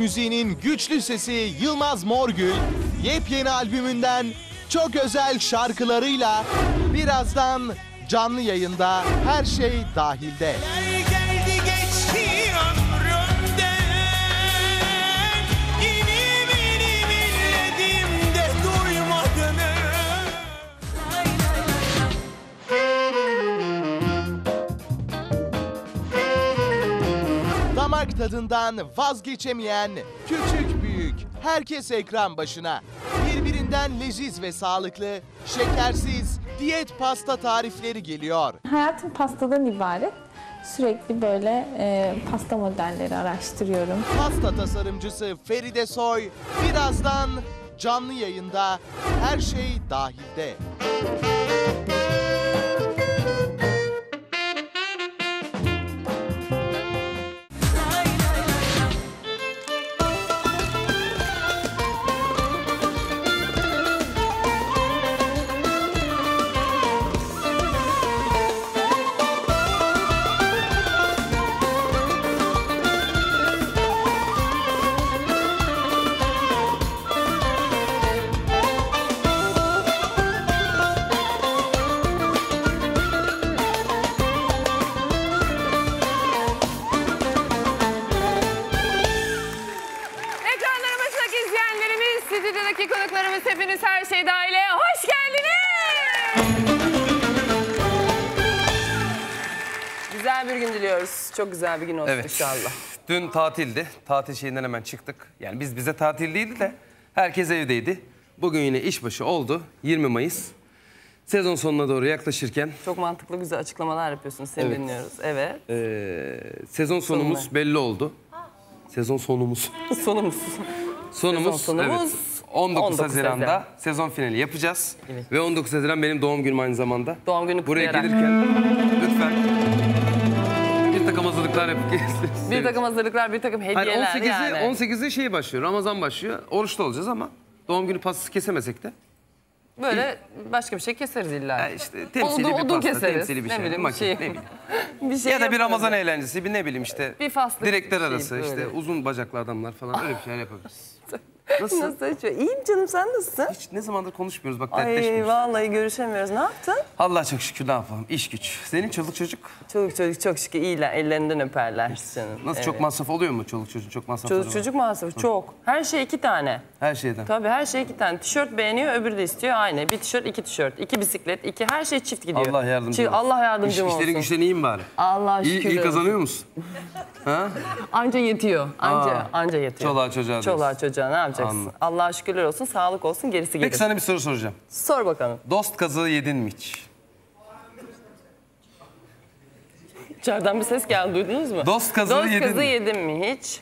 Müziğinin güçlü sesi Yılmaz Morgül, yepyeni albümünden çok özel şarkılarıyla birazdan canlı yayında her şey dahilde. Tadından vazgeçemeyen küçük büyük herkes ekran başına. Birbirinden leziz ve sağlıklı, şekersiz diyet pasta tarifleri geliyor. Hayatım pastadan ibaret. Sürekli böyle e, pasta modelleri araştırıyorum. Pasta tasarımcısı Feride Soy birazdan canlı yayında her şey dahilde. Güzel bir gün olsun Evet. inşallah. Dün tatildi. Tatil şeyinden hemen çıktık. Yani biz bize tatil değildi de herkes evdeydi. Bugün yine işbaşı oldu. 20 Mayıs. Sezon sonuna doğru yaklaşırken Çok mantıklı güzel açıklamalar yapıyorsunuz. Seni Evet. dinliyoruz. Evet. eee, sezon sonumuz Sonuna. belli oldu. Sezon sonumuz. Sonumuz. Sonumuz, Sezon sonumuz evet. 19, 19 Haziran'da Haziran. sezon finali yapacağız. Evet. Ve 19 Haziran benim doğum günüm aynı zamanda. Doğum günü Buraya kutlayarak. gelirken lütfen yapıp Bir takım hazırlıklar, bir takım hediyeler 18'i, yani. 18'i şey başlıyor, Ramazan başlıyor. Oruçlu olacağız ama doğum günü pastası kesemesek de. Böyle başka bir şey keseriz illa. Ya işte temsili Odun- bir pasta, keseriz. temsili bir Ne şey. bileyim, makine, şey- ne bileyim. bir şey Ya da bir. Ramazan eğlencesi, bir ne bileyim işte. Bir faslık Direkler şey, arası, işte böyle. uzun bacaklı adamlar falan öyle bir şeyler yapabiliriz. Nasıl? Nasıl açıyor? İyiyim canım sen nasılsın? Hiç ne zamandır konuşmuyoruz bak Ay dertleşmiyoruz. vallahi görüşemiyoruz. Ne yaptın? Allah çok şükür ne yapalım iş güç. Senin çoluk çocuk Çocuk çocuk çok şükür iyiler. Ellerinden öperler canım. nasıl Evet. çok masraf oluyor mu çoluk çocuk çok masrafları Çocuk var? çocuk masrafı çok. Her şey iki tane. Her şeyden. Tabii her şey iki tane. Tişört beğeniyor öbürü de istiyor aynı. Bir tişört iki tişört. iki bisiklet iki her şey çift gidiyor. Allah yardımcı Çift-. Allah yardımcım İş, olsun. işlerin güçlerin iyi mi bari? Allah İyi, şükür. iyi olsun. kazanıyor musun? Ha? Anca yetiyor. Anca, Aa, anca yetiyor. çoluğa çocuğa. Çoluğa çocuğa ne yapacaksın? Anladım. Allah'a şükürler olsun sağlık olsun gerisi gelir. Peki sana bir soru soracağım. Sor bakalım. Dost kazığı yedin mi hiç? İçeriden bir ses geldi duydunuz mu? Dost kazığı Dost yedin kazığı mi? yedim mi hiç?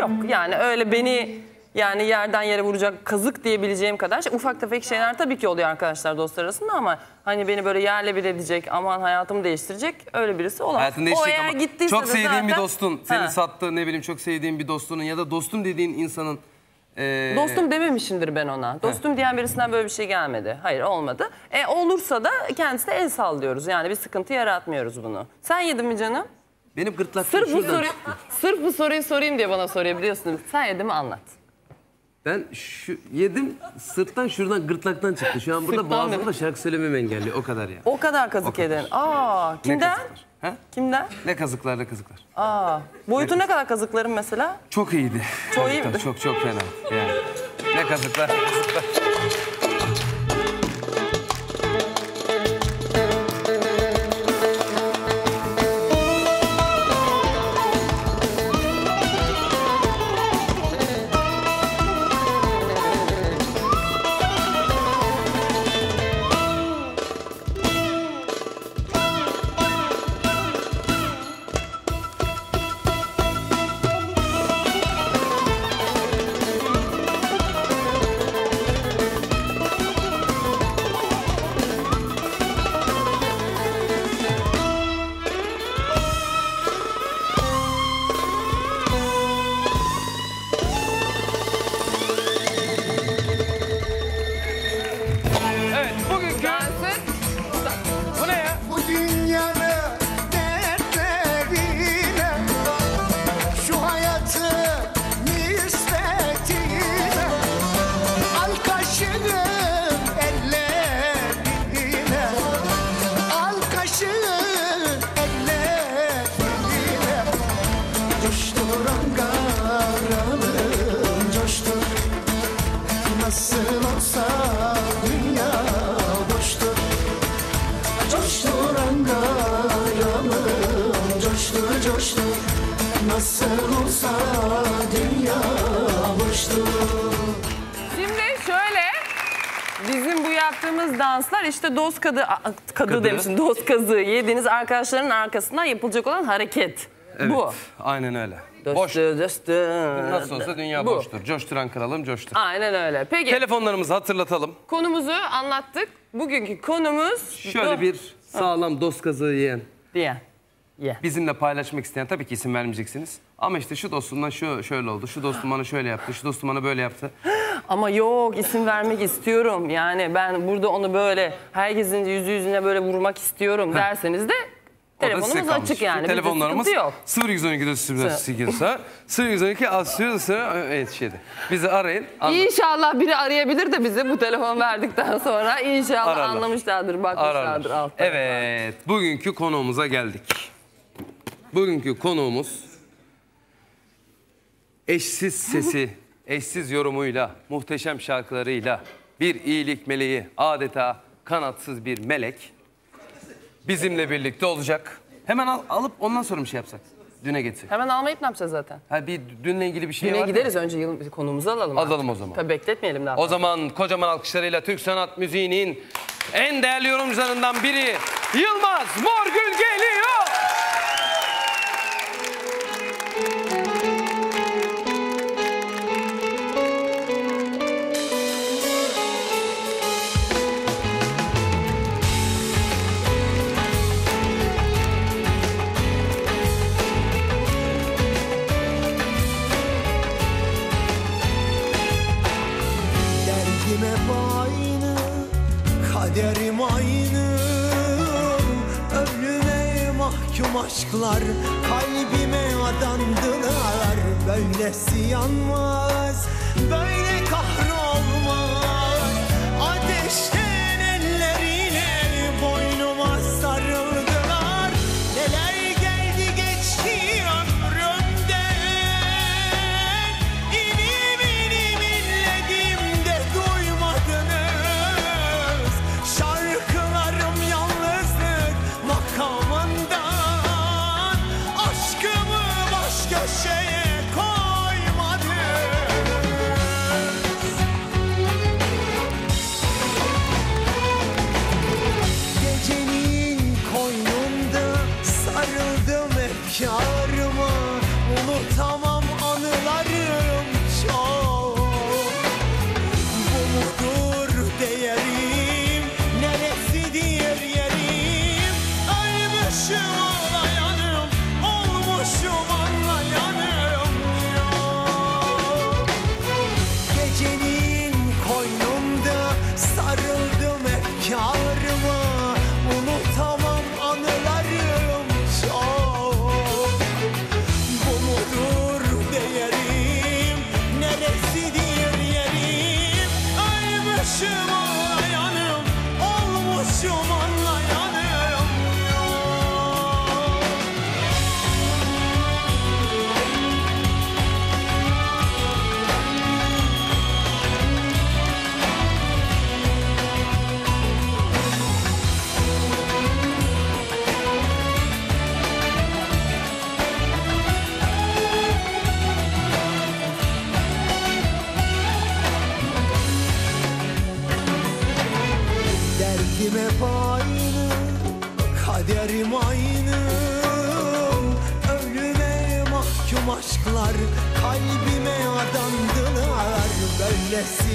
Yok yani öyle beni yani yerden yere vuracak kazık diyebileceğim kadar şey, ufak tefek şeyler tabii ki oluyor arkadaşlar dostlar arasında ama hani beni böyle yerle bir edecek aman hayatımı değiştirecek öyle birisi olamaz. O eğer ama gittiyse çok de sevdiğin bir zaten- dostun, seni Ha. sattığı ne bileyim çok sevdiğin bir dostunun ya da dostum dediğin insanın... eee, Dostum dememişimdir ben ona. Dostum diyen birisinden böyle bir şey gelmedi. Hayır olmadı. E olursa da kendisine el sallıyoruz. Yani bir sıkıntı yaratmıyoruz bunu. Sen yedin mi canım? Benim gırtlakım Sırf bu, soruyu, sırf bu soruyu sorayım diye bana soruyor biliyorsun. Sen yedin mi anlat. Ben şu, yedim sırttan şuradan gırtlaktan çıktı. Şu an burada Sırttan boğazımda şarkı söylememi engelliyor. O kadar ya. O kadar kazık kadar. yedin. Aa, kimden? kazıklar? Ha? Kimden? Ne kazıklar ne kazıklar. Aa, boyutu ne kadar kazıkların mesela? Çok iyiydi. Çok iyi mi? Çok çok fena. Yani. Ne kazıklar ne kazıklar. İşte dost kadı, kadı, Kadı. demişim dost kazı yediğiniz arkadaşların arkasından yapılacak olan hareket. Bu. Aynen öyle. Dostu, Boş. dostu. Nasıl olsa dünya Bu. boştur. Coşturan kralım coştur. Aynen öyle. Peki Telefonlarımızı hatırlatalım. konumuzu anlattık. Bugünkü konumuz... Şöyle bir sağlam dost kazığı yiyen, Diye. Ye. bizimle paylaşmak isteyen tabii ki isim vermeyeceksiniz. Ama işte şu dostumdan şu şöyle oldu, şu dostum bana şöyle yaptı, şu dostum bana böyle yaptı. Ama yok isim vermek istiyorum. Yani ben burada onu böyle herkesin yüzü yüzüne böyle vurmak istiyorum derseniz de telefonumuz açık yani. Bizde Telefonlarımız yok. 0212 408 0212 Asya evet şeydi. Bizi arayın. anlat- İnşallah biri arayabilir de bize bu telefon verdikten sonra inşallah Ararlar. anlamışlardır, bakmışlardır Ararlar. altta. Evet, bugünkü konuğumuza geldik. Bugünkü konuğumuz eşsiz sesi, eşsiz yorumuyla, muhteşem şarkılarıyla bir iyilik meleği, adeta kanatsız bir melek bizimle birlikte olacak. Hemen al- alıp ondan sonra bir şey yapsak. Düne getirsek. Hemen almayıp ne yapacağız zaten? Ha bir dünle ilgili bir şey Güne var mı? gideriz önce yıl, konumuzu alalım. Alalım artık. o zaman. Tabii bekletmeyelim daha. O zaman kocaman alkışlarıyla Türk sanat müziğinin en değerli yorumcularından biri Yılmaz Morgül geliyor. Kaderim aynı. Ölüme mahkum aşklar kalbime adandılar. Böylesi yanmaz, böyle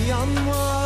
yanmaz,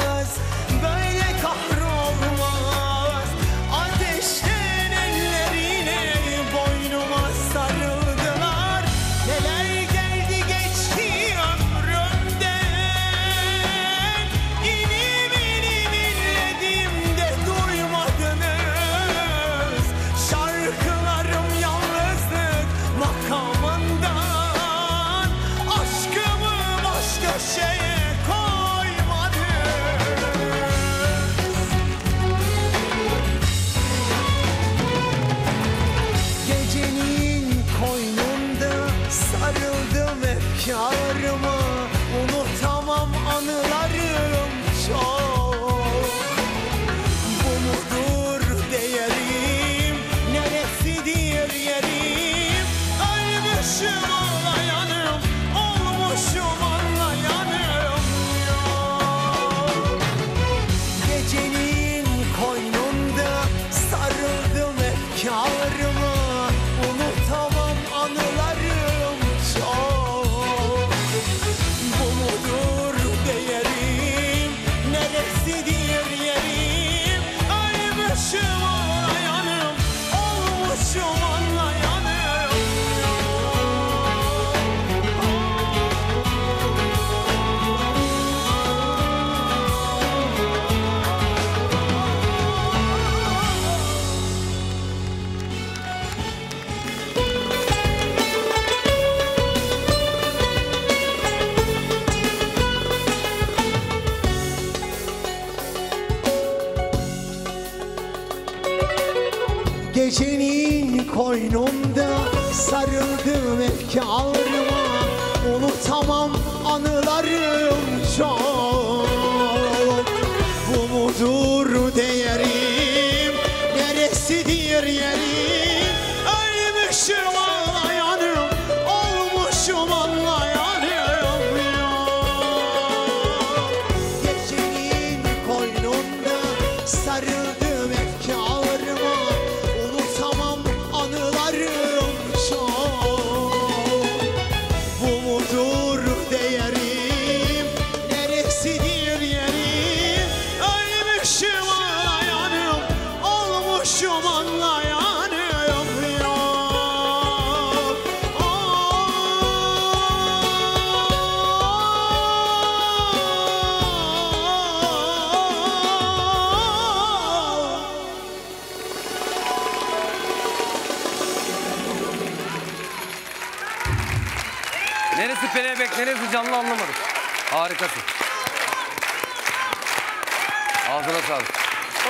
Ağzına sağlık.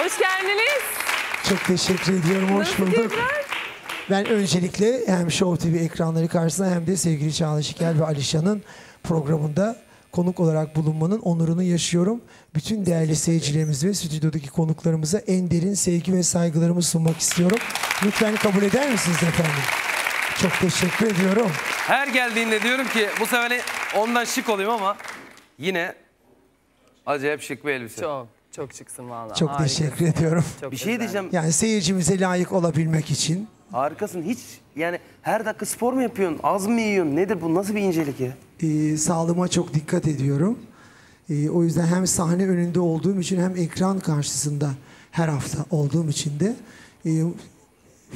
Hoş geldiniz. Çok teşekkür ediyorum. Hoş Nasıl bulduk. Ben öncelikle hem Show TV ekranları karşısında hem de sevgili Çağla Şikel ve Alişan'ın programında konuk olarak bulunmanın onurunu yaşıyorum. Bütün değerli seyircilerimiz ve stüdyodaki konuklarımıza en derin sevgi ve saygılarımı sunmak istiyorum. Lütfen kabul eder misiniz efendim? Çok teşekkür ediyorum. Her geldiğinde diyorum ki bu sefer hani ondan şık olayım ama yine acayip şık bir elbise. Çok, çok şıksın valla. Çok Harikasın. teşekkür ediyorum. Çok Bir şey diyeceğim. Yani seyircimize layık olabilmek için Harikasın. Hiç yani her dakika spor mu yapıyorsun? Az mı yiyorsun? Nedir bu? Nasıl bir incelik ya? e, sağlığıma çok dikkat ediyorum. E, o yüzden hem sahne önünde olduğum için hem ekran karşısında her hafta olduğum için de e,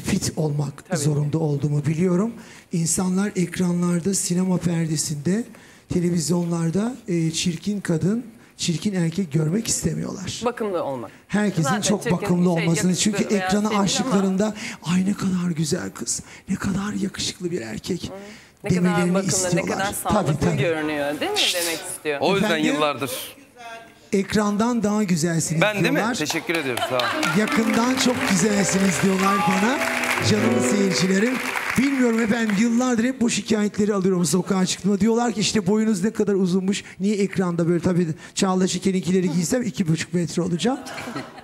fit olmak zorunda olduğumu biliyorum. İnsanlar ekranlarda, sinema perdesinde, televizyonlarda e, çirkin kadın, çirkin erkek görmek istemiyorlar. Bakımlı olmak. Herkesin Zaten çok bakımlı şey, olmasını çünkü ekrana şey değil açtıklarında ay ne kadar güzel kız, ne kadar yakışıklı bir erkek Ne kadar bakımlı, ne istiyorlar. kadar sağlıklı Tabii, tabii. görünüyor değil mi demek istiyor. O yüzden Efendim? yıllardır. Ekrandan daha güzelsiniz Ben değil mi? diyorlar. Teşekkür ediyorum. Sağ ol. Yakından çok güzelsiniz diyorlar bana. Canım seyircilerim. Bilmiyorum efendim yıllardır hep bu şikayetleri alıyorum sokağa çıktığımda. Diyorlar ki işte boyunuz ne kadar uzunmuş. Niye ekranda böyle tabii Çağla Şikel'inkileri giysem iki buçuk metre olacağım.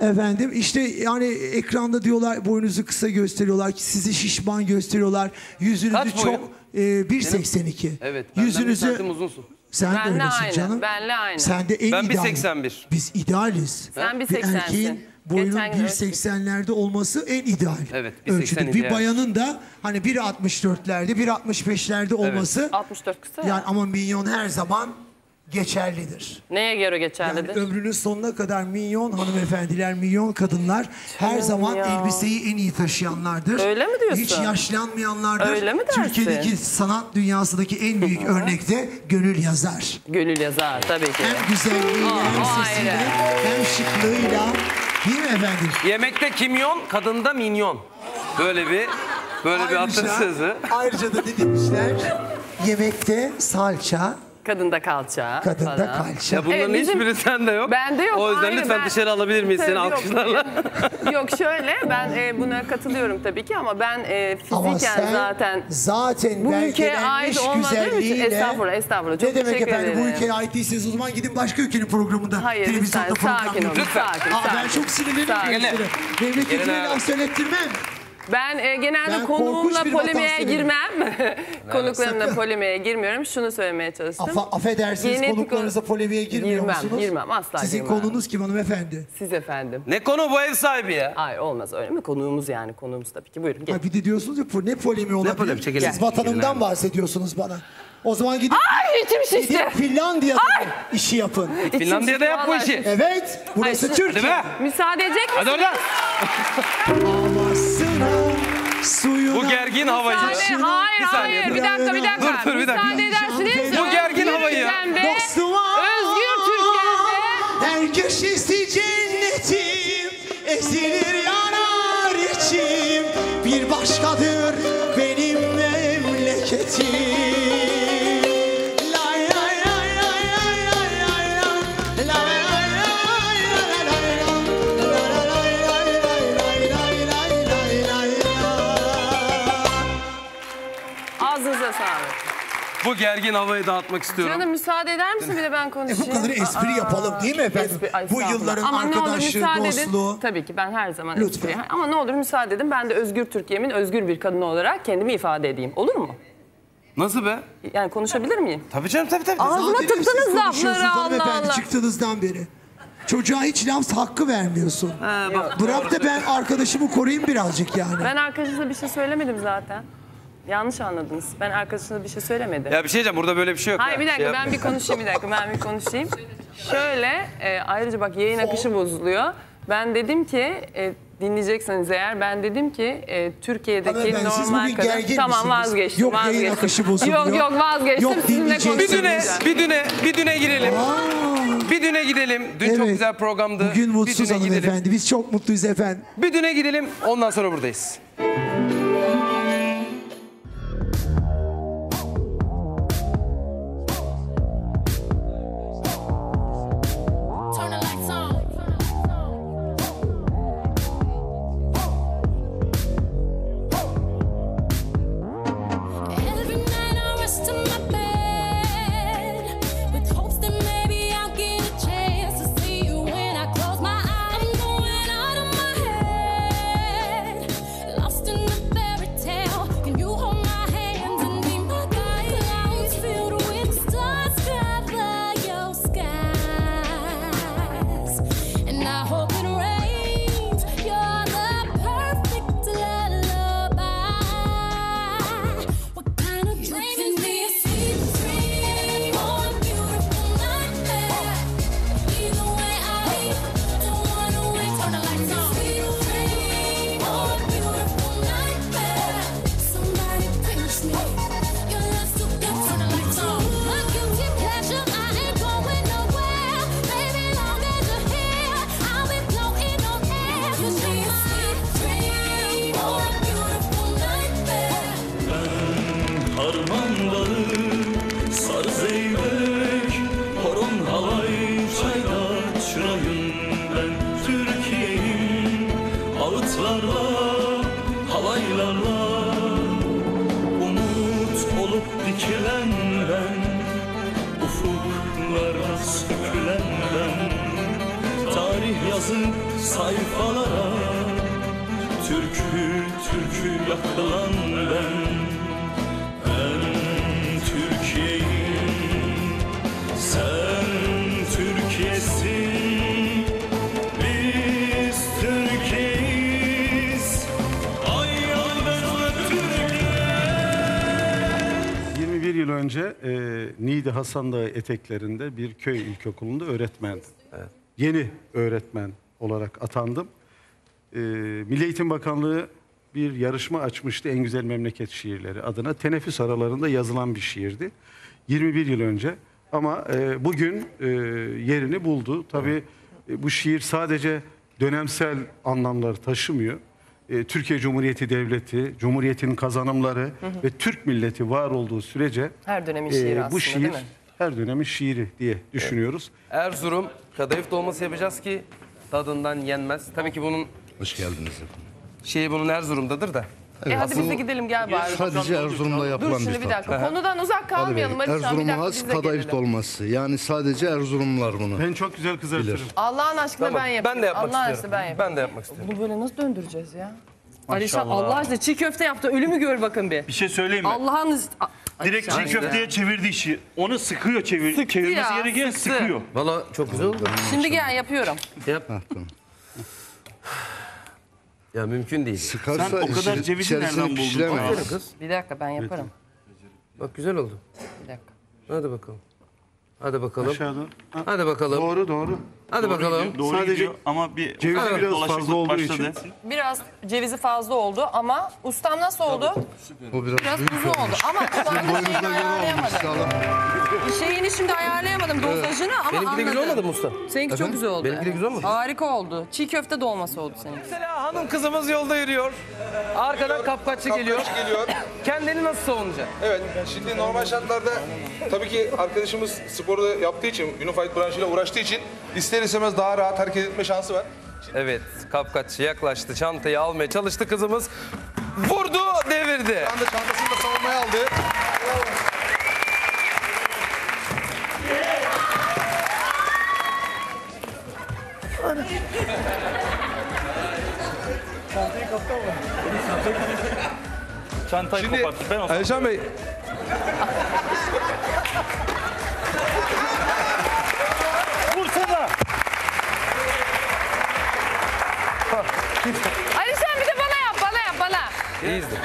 efendim işte yani ekranda diyorlar boyunuzu kısa gösteriyorlar. Sizi şişman gösteriyorlar. Yüzünüzü Kaç çok e, 1.82. Evet. benden bir Yüzünüzü santim uzunsun. Sen de Benle öylesin aynı, canım. benle aynı. Sen de en Ben ideal. 1.81. Biz idealiz. Sen Bir 1.80'sin. erkeğin boyunun Geçen gün 1.80'lerde olması en ideal Evet, 1.80 ölçüdür. Bir ideal. bayanın da hani 1.64'lerde, 1.65'lerde olması 64 kısa ya. yani ama minyon her zaman geçerlidir. Neye göre Yani geçerlidir? ömrünün sonuna kadar milyon hanımefendiler, milyon kadınlar her zaman ya. elbiseyi en iyi taşıyanlardır. Öyle mi diyorsun? Hiç yaşlanmayanlardır. Öyle mi dersin? Türkiye'deki sanat dünyasındaki en büyük örnekte gönül yazar. Gönül yazar tabii ki. Hem güzelliğiyle Aa, hem sesiyle ayrı. hem şıklığıyla değil mi efendim? Yemekte kimyon, kadında minyon. Böyle bir böyle bir Ayrıca- atasözü. Ayrıca da ne demişler? Yemekte salça, Kadında kalça. Kadında falan. kalça. Ya bunların Evet, bizim- hiçbiri sende yok. Bende yok, O yüzden hayır, lütfen ben- dışarı alabilir miyiz seni alkışlarla? Yok şöyle ben e, buna katılıyorum tabii ki ama ben e, Ama fiziken sen zaten zaten bu ülkeye ait olmadığım için güzelliğiyle... estağfurullah estağfurullah çok ne demek efendim bu ülkeye ait değilseniz o zaman gidin başka ülkenin programında. Hayır televizyonda lütfen program sakin olun sakin Aa, ben sakin. çok sinirlenirim. Sakin. Memleketime Gelin laf söylettirmem. Ben e, genelde Ben konuğumla korkunç bir polemiğe girmem. Konuklarımla Sakın. polemiğe girmiyorum. Şunu söylemeye çalıştım. Afa, affedersiniz Genetik konuklarınızla ol- polemiğe girmiyor Girmem, musunuz? girmem, asla Sizin girmem. konunuz kim hanımefendi? Siz efendim. ne konu bu ev sahibi ya? Hayır olmaz öyle mi? Konuğumuz yani konuğumuz tabii ki. Buyurun gelin. Ha, bir de diyorsunuz ya po- ne polemi olabilir? polemi? Çekelim. Siz vatanımdan bahsediyorsunuz bana. O zaman gidin, Ay içim şişti. gidin Finlandiya'da işi yapın. Finlandiya'da yap bu işi. Evet, burası Hayır, Türkiye. Hadi be. Müsaade edecek Hadi misiniz? oradan. Suyuna... Bu gergin havayı. Müsaade, hayır Bir saniye, hayır bir dakika bir dakika. Dur, dur, bir dakika. Müsaade edersiniz. Bu gergin havayı Özgür Türkiye'm be. Her köşesi cennetim Ezilir yanar içim Bir başkadır benim memleketim Bu gergin havayı dağıtmak istiyorum. Canım müsaade eder misin bir de ben E konuşayım? bu kadar espri Aa, yapalım değil mi efendim? espri- ay, Bu yılların Ama ne olur müsaade edin. dostluğu. Tabii ki ben her zaman Lütfen. espri. Ama ne olur müsaade edin ben de Özgür Türkiye'min özgür bir kadını olarak kendimi ifade edeyim. Olur mu? Nasıl be? Yani konuşabilir miyim? Tabii canım tabii tabii. Zaten tıktınız lafları Allah Allah. çıktığınızdan beri. Çocuğa hiç laf hakkı vermiyorsun. bak, Bırak da ben arkadaşımı koruyayım birazcık yani. Ben arkadaşınıza bir şey söylemedim zaten. Yanlış anladınız. Ben arkadaşınıza bir şey söylemedim. Ya bir şey diyeceğim burada böyle bir şey yok. Hayır ya. bir dakika Şey ben bir konuşayım bir dakika ben bir konuşayım. Şöyle e, ayrıca bak yayın akışı bozuluyor. Ben dedim ki e, dinleyecekseniz eğer ben dedim ki e, Türkiye'deki Hanımefendi, normal kadın tamam vazgeçtim Yok, yayın vazgeçtim. akışı bozuluyor. Yok yok vazgeçtim Yok, sizinle. Bir düne, bir düne, bir düne girelim. Aa, Bir düne gidelim. Dün çok evet. güzel programdı. Bugün mutsuz hanımefendi. Biz çok mutluyuz efendim. Bir düne gidelim. Ondan sonra buradayız. Hasan Dağı eteklerinde bir köy ilkokulunda öğretmendim. Yeni öğretmen olarak atandım. E, Milli Eğitim Bakanlığı bir yarışma açmıştı En Güzel Memleket Şiirleri adına. Teneffüs aralarında yazılan bir şiirdi. 21 yıl önce ama e, bugün e, yerini buldu. Tabii e, bu şiir sadece dönemsel anlamları taşımıyor. E, Türkiye Cumhuriyeti Devleti, Cumhuriyet'in kazanımları ve Türk milleti var olduğu sürece Her dönemin e, şiiri aslında bu şiir değil mi? Her dönemin şiiri diye düşünüyoruz. Erzurum kadayıf dolması yapacağız ki tadından yenmez. Tabii ki bunun Hoş geldiniz. şeyi bunun Erzurum'dadır da. E hadi biz de gidelim gel bari. Sadece Erzurum'da Dur yapılan şimdi bir bir tat. dakika. Konudan uzak kalmayalım. Alişan bir Erzurum dakika has biz de kadayıf gelelim. dolması. Yani sadece Erzurumlular bunu. Ben çok güzel kızartırım. Allah'ın aşkına Tamam, ben yapayım. ben de yapmak Allah istiyorum. aşkına ben yapayım. Ben de yapmak istiyorum. Bunu böyle nasıl döndüreceğiz ya? Alişan Allah aşkına çiğ köfte yaptı. Ölümü gör bakın bir. Bir şey söyleyeyim mi? Allah'ın Direkt çiğ köfteye çevirdi işi. Onu sıkıyor çevir. Sıktı çevirmesi ya, gereken sıktı. sıkıyor. Valla çok güzel oldu. Şimdi gel yapıyorum. Yap. Ya mümkün değil. Sıkarsa Sen o kadar içi- cevizi nereden buldun? pişiremeyiz. Aferin kız. Bir dakika ben yaparım. Bak güzel oldu. Bir dakika. Hadi bakalım. Hadi bakalım. Aşağıda. Ha, Hadi bakalım. Doğru doğru. Hadi bakalım. Gidiyor, Doğru Sadece gidiyor ama bir cevizi biraz fazla olduğu başladı. için. Biraz cevizi fazla oldu ama ustam nasıl oldu? Bu biraz, Biraz büyük uzun oldu olmuş. ama Boyunuzda şeyini ayarlayamadım. Şeyini şimdi ayarlayamadım dozajını ama Benimki de güzel anladım. olmadı mı usta? Seninki çok güzel oldu. Benimki de güzel olmadı. Harika oldu. Çiğ köfte dolması oldu seninki. Mesela hanım kızımız yolda yürüyor. Arkadan kapkaççı geliyor. geliyor. Kendini nasıl savunacak? Evet, şimdi normal şartlarda tabii ki arkadaşımız sporu yaptığı için, Unified branşıyla uğraştığı için ister istemez daha rahat hareket etme şansı var. Evet, kapkaççı yaklaştı, çantayı almaya çalıştı kızımız. Vurdu, devirdi. Şu anda çantasını da savunmaya aldı. Çantayı Şimdi koparttı. Ben olsam Alişan Bey, Alişan bir de bana yap, bana yap, bana. İyi izle.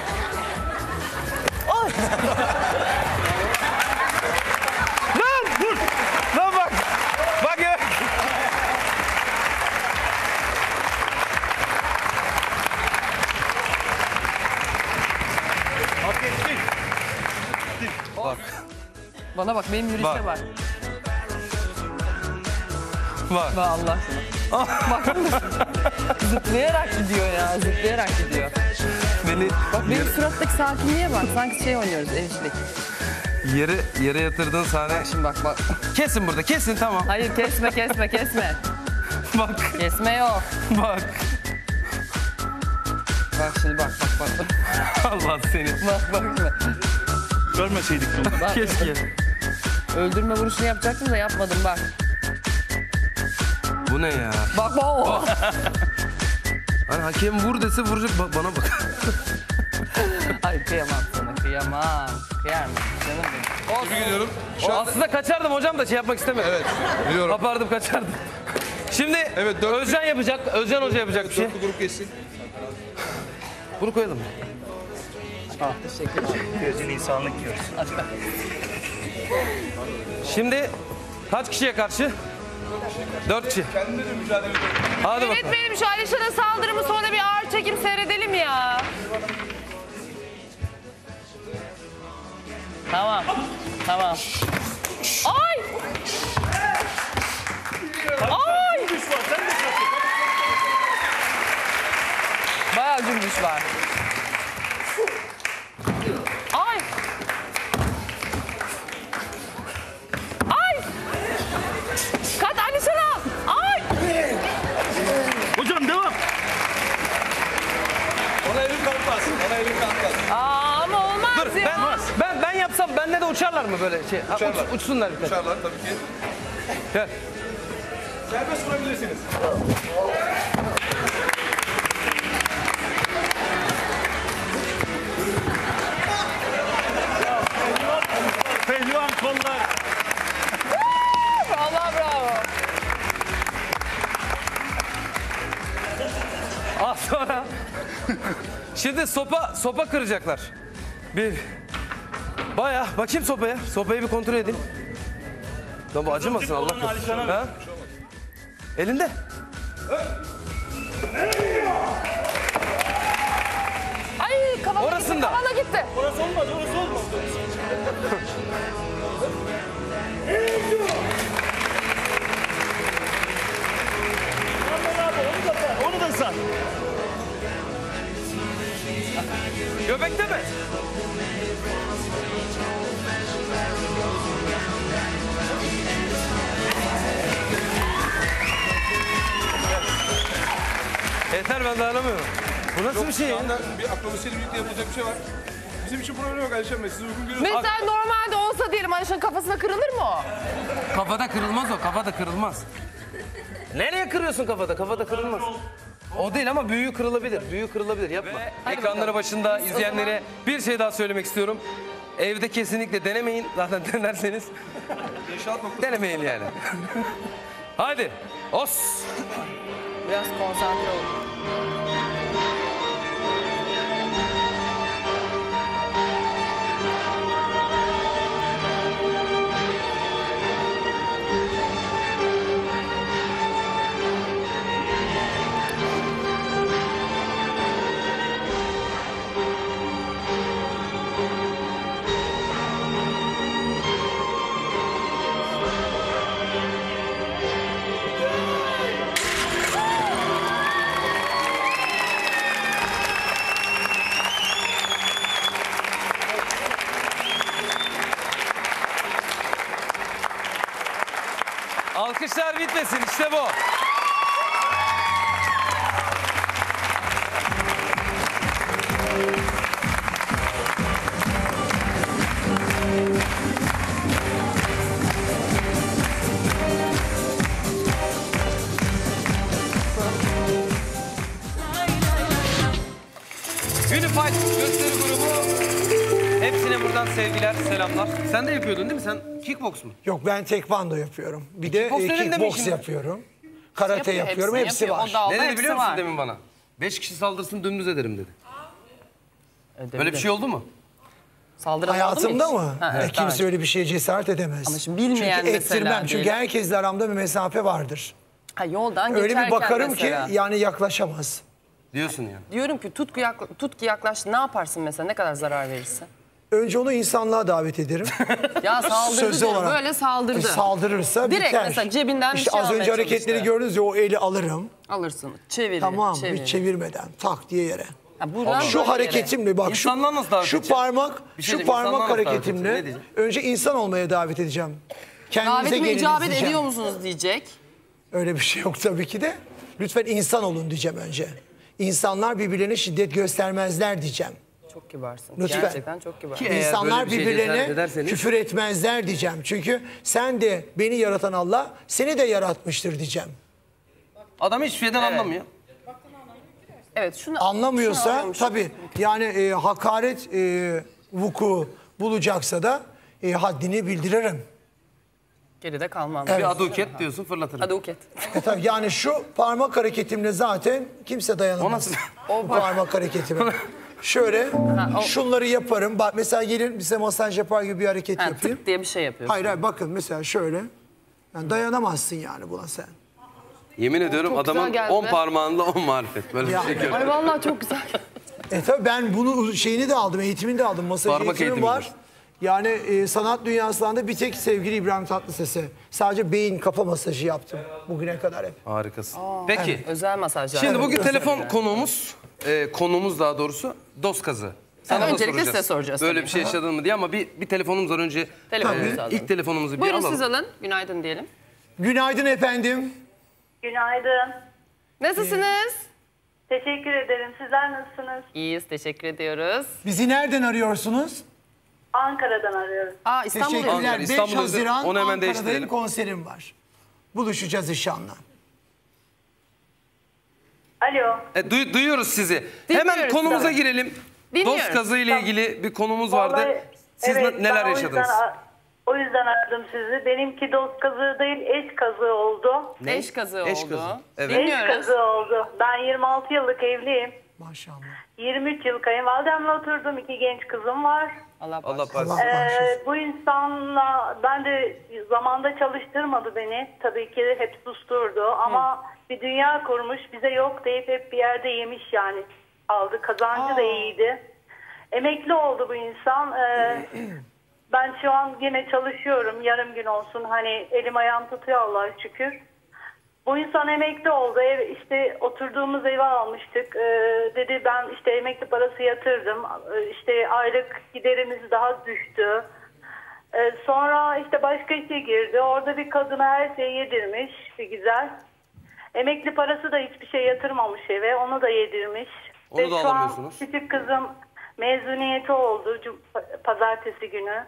Lan vur. Lan bak. Bak ya. Hak ettin. Bak. Bana bak, benim yürüyüşe Bak. bak. Bak. Bak Allah aşkına. bak zıplayarak gidiyor ya, zıplayarak gidiyor. Beni Bak benim surattaki sakinliğe bak. Sanki şey oynuyoruz, evcilik. yere yere yatırdığın sahne. Şimdi bak bak. Kesin burada, kesin tamam. Hayır kesme, kesme, kesme. Bak, Kesme yok. bak. Bak şimdi bak, bak, bak. Allah seni. Bak, bak şimdi. Görmeseydik bunu. Bak. Keşke. Öldürme vuruşunu yapacaktım da yapmadım bak. Bu ne ya? Bak bak o. Hani hakem vur dese vuracak. Bak bana bak. Ay kıyamam sana, kıyamam. Kıyar mısın canım benim? Olsun. gidiyorum. O aslında kaçardım hocam da şey yapmak istemedim. Evet, biliyorum. Kapardım kaçardım. Şimdi Evet, dört- Özcan yapacak. Özcan Hoca yapacak bir şey. Dörtlü grup geçsin. Bunu koyalım. Gözün insanlık görsün. Şimdi kaç kişiye karşı? Dört kişi. Hadi bakalım. Yönetmenim şu Alişan'a saldırımı sonra bir ağır çekim seyredelim ya. Tamam. Tamam. Ay! Ay! De. Bayağı cümbüş var. Benle de uçarlar mı böyle şey? Ha, Uçarlar. uç- uçsunlar bir. Uçarlar tabii ki. Gel. Serbest vurabilirsiniz. Pehlivan kollar. Allah bravo. Az sonra. Şimdi sopa sopa kıracaklar. Bir. Baya bakayım sopaya. Sopayı bir kontrol edeyim. Lan bu acımasın Allah korusun. Ha? Elinde. Ay kafana Orasında. gitti, kafana gitti. Orası olmadı, orası olmadı. Aman abi onu da sar, onu da sar. Göbekte mi? Yeter ben dayanamıyorum. Bu nasıl bir şey ya? Anda bir akrobasiyle birlikte yapılacak bir şey var. Bizim için problem yok Alişan Bey. Siz uygun görüyorsunuz. Mesela normalde olsa diyelim Alişan kafasına kırılır mı o? Kafada kırılmaz o. Kafada kırılmaz. Nereye kırıyorsun kafada? Kafada kırılmaz. O değil ama büyüğü kırılabilir. Büyüğü kırılabilir. Yapma. Ve ekranları başında izleyenlere bir şey daha söylemek istiyorum. Evde kesinlikle denemeyin. Zaten denerseniz denemeyin yani. Hadi. Os. Biraz konsantre ol. De yapıyordun değil mi? Sen kickbox mu? Yok ben tekvando yapıyorum. Bir de e, Kickbox elinde mi kickbox yapıyorum. Karate Yapıyor, yapıyorum. hepsini Hepsi yapıyor. var. O dalda Ne dedi hepsi biliyor musun var. demin bana? Beş kişi saldırsın dümdüz ederim dedi. Öyle bir şey oldu mu? Saldıran oldu Hayatımda hiç? mı? Ha, E, evet, kimse öyle bir şeye cesaret edemez. Ama şimdi bilmeyen Çünkü mesela ettirmem. Çünkü diyelim. herkesle aramda bir mesafe vardır. Ha, yoldan Öyle bir bakarım mesela. ki yani yaklaşamaz. Diyorsun yani. Diyorum ki tutku, yakla, tutku yaklaştı ne yaparsın mesela ne kadar zarar verirsin? Önce onu insanlığa davet ederim. Ya saldırdı Sözlü diyorum, olarak. böyle saldırdı. Saldırırsa Direkt biter. mesela cebinden bir işte şey az önce hareketleri çalıştı. gördünüz ya o eli alırım. Alırsın çevirir Tamam çevirir. hiç çevirmeden tak diye yere. Buradan Şu hareketimle bak şu, İnsanlar nasıl davet şu parmak Bir şey şu parmak hareketimle önce insan olmaya davet edeceğim. Kendinize Davetime icabet diyeceğim. ediyor musunuz diyecek. Öyle bir şey yok tabii ki de. Lütfen insan olun diyeceğim önce. İnsanlar birbirlerine şiddet göstermezler diyeceğim. Çok kibarsın. Lütfen. Gerçekten çok kibarsın. Ki İnsanlar bir şeye birbirlerine ederseniz- küfür etmezler diyeceğim. Çünkü sen de beni yaratan Allah seni de yaratmıştır diyeceğim. Adam hiçbir şeyden anlamıyor. Evet şunu şunu Anlamıyorsa alıyormuş. tabii yani e, hakaret e, vuku bulacaksa da e, haddini bildiririm. Geride kalmam. Evet. Bir aduket diyorsun fırlatırım. Hadi uket. E tabii yani şu parmak hareketimle zaten kimse dayanamaz. O nasıl? O parmak hareketime. Şöyle o- şunları yaparım. Bak mesela gelin bize masaj yapar gibi bir hareket Ha, yapayım. tık diye bir şey yapıyorsun. Hayır hayır bakın mesela şöyle. Yani dayanamazsın yani buna sen. Yemin ediyorum Çok güzel adamın geldi 10 be. parmağında 10 marifet. Böyle Ya. bir şey. Ay vallahi çok güzel. E tabii ben bunu şeyini de aldım, eğitimini de aldım. Masaj Parmak eğitimim eğitimi var. Yani e, sanat dünyasında bir tek sevgili İbrahim Tatlıses'e sadece beyin kafa masajı yaptım bugüne kadar hep. Harikasın. Peki. Özel masajlar. Şimdi bugün telefon konuğumuz, e, konumuz daha doğrusu dost kazı. Sana da öncelikle soracağız. size soracağız Böyle tabii. bir şey yaşadın mı diye ama bir, bir telefonumuz var önce. Telefonumuzu alalım. ilk telefonumuzu bir Buyurun alalım. siz alın. Günaydın diyelim. Günaydın efendim. Günaydın. Nasılsınız? Teşekkür ederim. Sizler nasılsınız? İyiyiz. Teşekkür ediyoruz. Bizi nereden arıyorsunuz? Ankara'dan arıyorum. Aa İstanbul'da. Teşekkürler. Ankara, 5 İstanbul özel- Haziran onu hemen Ankara'dayım konserim var. Buluşacağız inşallah. Alo. E, duy- duyuyoruz sizi. Dinliyoruz Hemen konumuza tabii. girelim. Dinliyoruz. Dost kazı ile ilgili bir konumuz vardı. Vallahi, Siz evet, ne- neler o yaşadınız? yüzden O yüzden aradım sizi. Benimki dost kazığı değil, eş kazığı oldu. Eş kazığı Eş oldu. kazığı, evet. Eş Dinliyoruz. kazığı oldu. Ben 26 yıllık evliyim. Maşallah. 23 yıl kayınvalidemle oturdum. iki genç kızım var. Allah Allah bağışlasın. bağışlasın. Allah bağışlasın. Ee, bu insanla ben de zamanda çalıştırmadı beni. Tabii ki hep susturdu ama bir dünya kurmuş bize yok deyip hep bir yerde yemiş yani aldı. Kazancı da iyiydi. Emekli oldu bu insan. Ee, ben şu an yine çalışıyorum yarım gün olsun hani elim ayağım tutuyor Allah'a şükür. Bu insan emekli oldu. Ev, işte oturduğumuz evi almıştık. Ee, dedi ben işte emekli parası yatırdım. Ee, işte aylık giderimiz daha düştü. Ee, sonra işte başka işe girdi. Orada bir kadına her şeyi yedirmiş. Bir güzel. Emekli parası da hiçbir şey yatırmamış eve. Onu da yedirmiş. Onu Ve da şu an küçük kızım mezuniyeti oldu cum- pazartesi günü.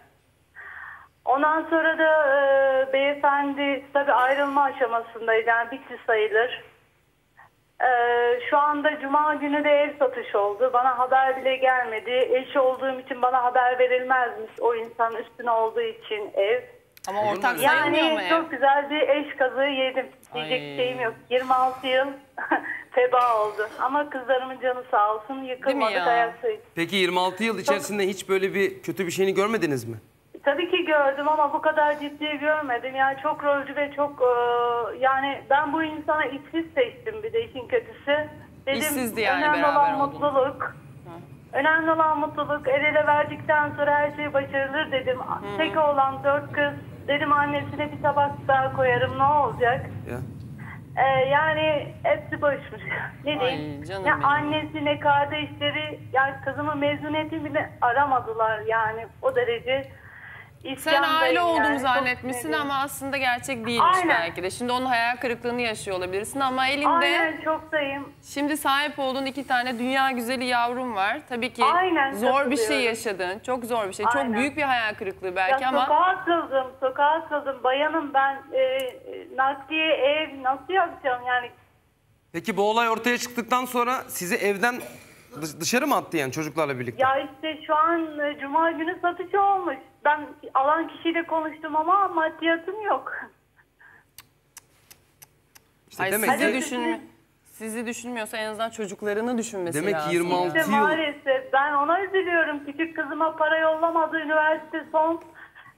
Ondan sonra da e, beyefendi tabii ayrılma aşamasındaydı. Yani bitti sayılır. E, şu anda cuma günü de ev satış oldu. Bana haber bile gelmedi. Eş olduğum için bana haber verilmezmiş. O insanın üstüne olduğu için ev. Ama ortak sayılmıyor mu Yani ev? çok güzel bir eş kazığı yedim. Diyecek Ay. şeyim yok. 26 yıl feba oldu. Ama kızlarımın canı sağ olsun. Yıkılmadık ya? ayaktayız. Peki 26 yıl içerisinde hiç böyle bir kötü bir şeyini görmediniz mi? Tabii ki gördüm ama bu kadar ciddi görmedim. Yani çok rolcü ve çok e, yani ben bu insana işsiz seçtim bir de işin kötüsü. Dedim İşsizdi yani önemli beraber olan oldunuz. mutluluk. Önemli olan mutluluk. El ele verdikten sonra her şey başarılır dedim. Tek oğlan dört kız. Dedim annesine bir tabak daha koyarım ne olacak? Ya. Ee, yani hepsi boşmuş. ne diyeyim? Canım ne benim. annesi ne kardeşleri yani kızımın mezuniyetini bile aramadılar yani o derece. Sen aile olduğunu yani. Çok zannetmişsin ama aslında gerçek değilmiş Aynen. belki de. Şimdi onun hayal kırıklığını yaşıyor olabilirsin ama elinde Aynen çoktayım. şimdi sahip olduğun iki tane dünya güzeli yavrum var. Tabii ki Aynen, zor bir şey yaşadın. Çok zor bir şey. Çok Aynen. büyük bir hayal kırıklığı belki ya ama sokağa atıldım, sokağa atıldım. Bayanım ben e, e, nakliye ev nasıl yapacağım yani Peki bu olay ortaya çıktıktan sonra sizi evden dış- dışarı mı attı yani çocuklarla birlikte? Ya işte şu an e, cuma günü satıcı olmuş. Ben alan kişiyle konuştum ama maddiyatım yok. İşte Ay, demek sizi ki düşünmüyor. Sizi düşünmüyorsa en azından çocuklarını düşünmesi Demek ki lazım. 26 İşte yıl- maalesef ben ona üzülüyorum. Küçük kızıma para yollamadı. Üniversite son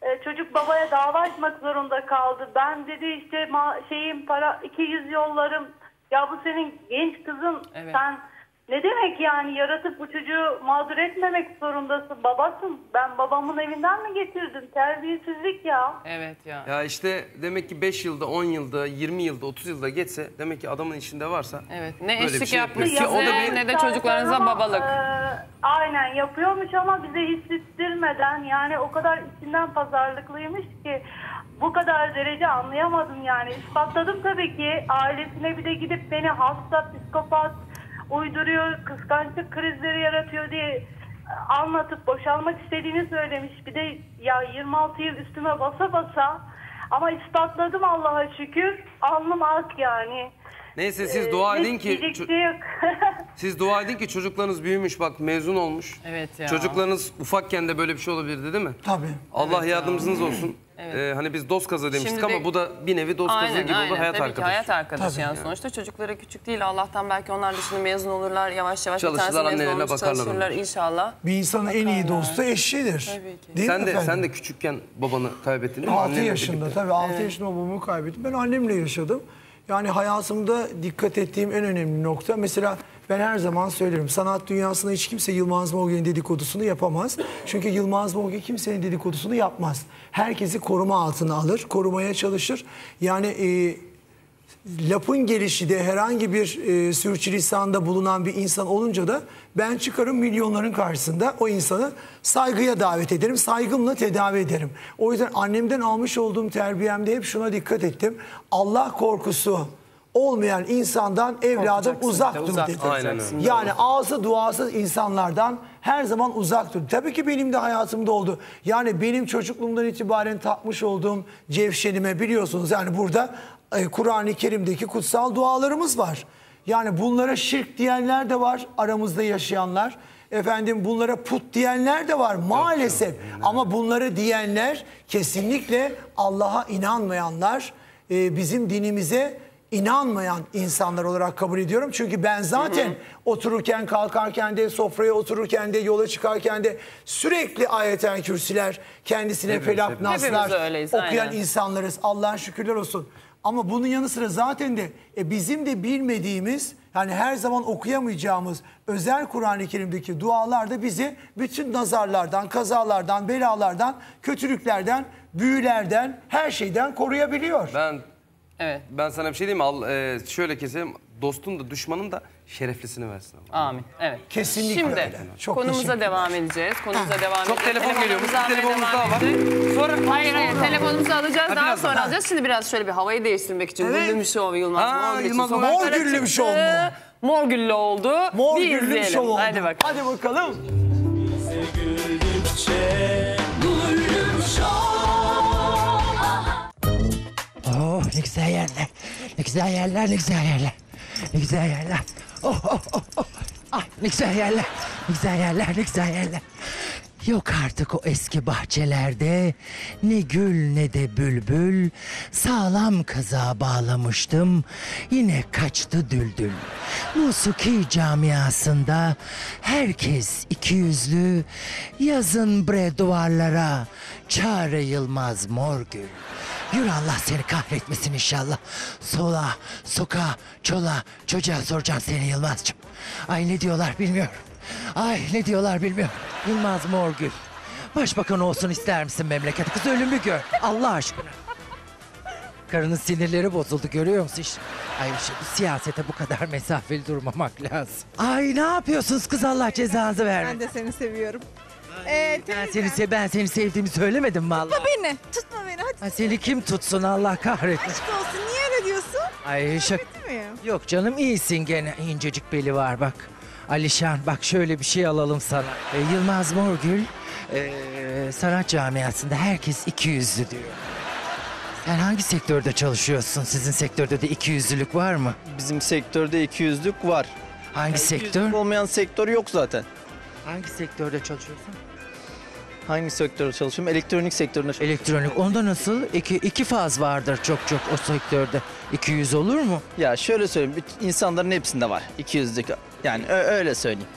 e, çocuk babaya dava açmak zorunda kaldı. Ben dedi işte ma- şeyim para 200 yollarım. Ya bu senin genç kızın. Evet. Sen ne demek yani yaratıp bu çocuğu mağdur etmemek zorundasın. Babasın. Ben babamın evinden mi getirdim? Terbiyesizlik ya. Evet ya. ya işte demek ki 5 yılda, 10 yılda, 20 yılda, 30 yılda geçse demek ki adamın içinde varsa Evet. Ne eşlik şey yapmış. Ki o da bir- ne de çocuklarınıza Ama, babalık. e, aynen yapıyormuş ama bize hissettirmeden yani o kadar içinden pazarlıklıymış ki bu kadar derece anlayamadım yani. İspatladım tabii ki ailesine bir de gidip beni hasta, psikopat uyduruyor, kıskançlık krizleri yaratıyor diye anlatıp boşalmak istediğini söylemiş. Bir de ya 26 yıl üstüme basa basa ama ispatladım Allah'a şükür. Alnım ak yani. Neyse siz Ee, dua edin ki ço- şey siz dua edin ki çocuklarınız büyümüş bak mezun olmuş. Evet ya. Çocuklarınız ufakken de böyle bir şey olabilirdi değil mi? Tabii. Allah yardımcınız olsun. Ee, hani biz dost kazı demiştik Şimdi de- ama bu da bir nevi dost kazı Aynen gibi aynen. oldu hayat Tabii ki arkadaşı. hayat arkadaşı Tabii. yani. Sonuçta çocukları küçük değil. Allah'tan belki onlar da şimdi mezun olurlar. Yavaş yavaş Çalışırlar, bir tanesi mezun annelerine olur, bakarlar çalışırlar onlar. inşallah. Bir insanın en iyi dostu eşidir. Tabii ki. Değil Sen mi de efendim? sen de küçükken babanı kaybettin değil mi? 6 Annenle yaşında birlikte. tabii 6 yaşında babamı kaybettim. Ben annemle yaşadım. Yani hayatımda dikkat ettiğim en önemli nokta mesela ben her zaman söylerim sanat dünyasında hiç kimse Yılmaz Morgen'in dedikodusunu yapamaz. Çünkü Yılmaz Morgen kimsenin dedikodusunu yapmaz. Herkesi koruma altına alır, korumaya çalışır. Yani e, lafın gelişi de herhangi bir e, sürçülisanda bulunan bir insan olunca da ben çıkarım milyonların karşısında o insanı saygıya davet ederim. Saygımla tedavi ederim. O yüzden annemden almış olduğum terbiyemde hep şuna dikkat ettim. Allah korkusu olmayan insandan evladım uzak dur dedi. Aynen öyle. Yani ağzı duasız insanlardan her zaman uzak dur. Tabii ki benim de hayatımda oldu. Yani benim çocukluğumdan itibaren takmış olduğum cevşenime biliyorsunuz yani burada e, Kur'an-ı Kerim'deki kutsal dualarımız var. Yani bunlara şirk diyenler de var aramızda yaşayanlar. Efendim bunlara put diyenler de var maalesef. Ama bunları diyenler kesinlikle Allah'a inanmayanlar, e, bizim dinimize inanmayan insanlar olarak kabul ediyorum. Çünkü ben zaten otururken, kalkarken de, sofraya otururken de, yola çıkarken de sürekli ayeten kürsüler, kendisine Hepimiz, felak naslar öyleyiz, okuyan aynen. insanlarız. Allah'a şükürler olsun. Ama bunun yanı sıra zaten de e, bizim de bilmediğimiz yani her zaman okuyamayacağımız özel Kur'an-ı Kerim'deki dualar da bizi bütün nazarlardan, kazalardan, belalardan, kötülüklerden, büyülerden, her şeyden koruyabiliyor. Ben Evet. ben sana bir şey diyeyim mi? Al, e, şöyle keseyim. Dostun da düşmanın da şereflisini versin. Amin. Evet. Kesinlikle Şimdi öyle. Çok konumuza devam edeceğiz. Konumuza devam Çok edeceğiz. telefon geliyormuş. Bir Telefonumuzu telefonumuz daha var. Sonra Hayır hayır telefonumuzu alacağız Ha, daha sonra alacağız. Şimdi biraz şöyle bir havayı değiştirmek için Evet. güllü bir şov Yılmaz için Yılmaz Mor güllü bir şov mu? Mor güllü oldu. Mor bir güllü bir izleyelim. şov oldu. Hadi bakalım. Hadi bakalım. Oh ne güzel yerler. Ne güzel yerler, ne güzel yerler. Ne güzel yerler. Oh oh oh oh. Ah ne güzel yerler. Ne güzel yerler, ne güzel yerler. Yok artık o eski bahçelerde ne gül ne de bülbül sağlam kaza bağlamıştım yine kaçtı düldül. Musiki camiasında herkes iki yüzlü yazın bre duvarlara çare yılmaz mor gül. Yürü Allah seni kahretmesin inşallah. Sola, soka, çola, çocuğa soracağım seni Yılmaz'cığım. Ay ne diyorlar bilmiyorum. Ay ne diyorlar bilmiyorum. Yılmaz Morgül. Başbakan olsun ister misin memlekete? Kız ölümü gör. Allah aşkına. Karının sinirleri bozuldu görüyor musun? İşte, ay işte bu siyasete bu kadar mesafeli durmamak lazım. Ay ne yapıyorsunuz kız Allah cezanızı vermesin. Ben de seni seviyorum. Ee, Ben seni, se- ben seni sevdiğimi söylemedim vallahi. tutma beni. Tutma beni hadi. Ha, seni kim tutsun Allah kahretsin. Aşk olsun. Niye öyle diyorsun? Ay şak... Değil mi? Yok canım iyisin gene. İncecik beli var bak. Alişan bak şöyle bir şey alalım sana. Ee, Yılmaz Morgül ee, sanat camiasında herkes iki yüzlü diyor. Sen hangi sektörde çalışıyorsun? Sizin sektörde de iki yüzlülük var mı? Bizim sektörde iki yüzlük var. Hangi sektör? Yüzlük olmayan sektör yok zaten. Hangi sektörde çalışıyorsun? Hangi sektörde çalışıyorum? Elektronik sektöründe çalışıyorum. Elektronik. Onda nasıl? İki, iki faz vardır çok çok o sektörde. 200 olur mu? Ya şöyle söyleyeyim. insanların hepsinde var. 200'lük. Yani öyle söyleyeyim.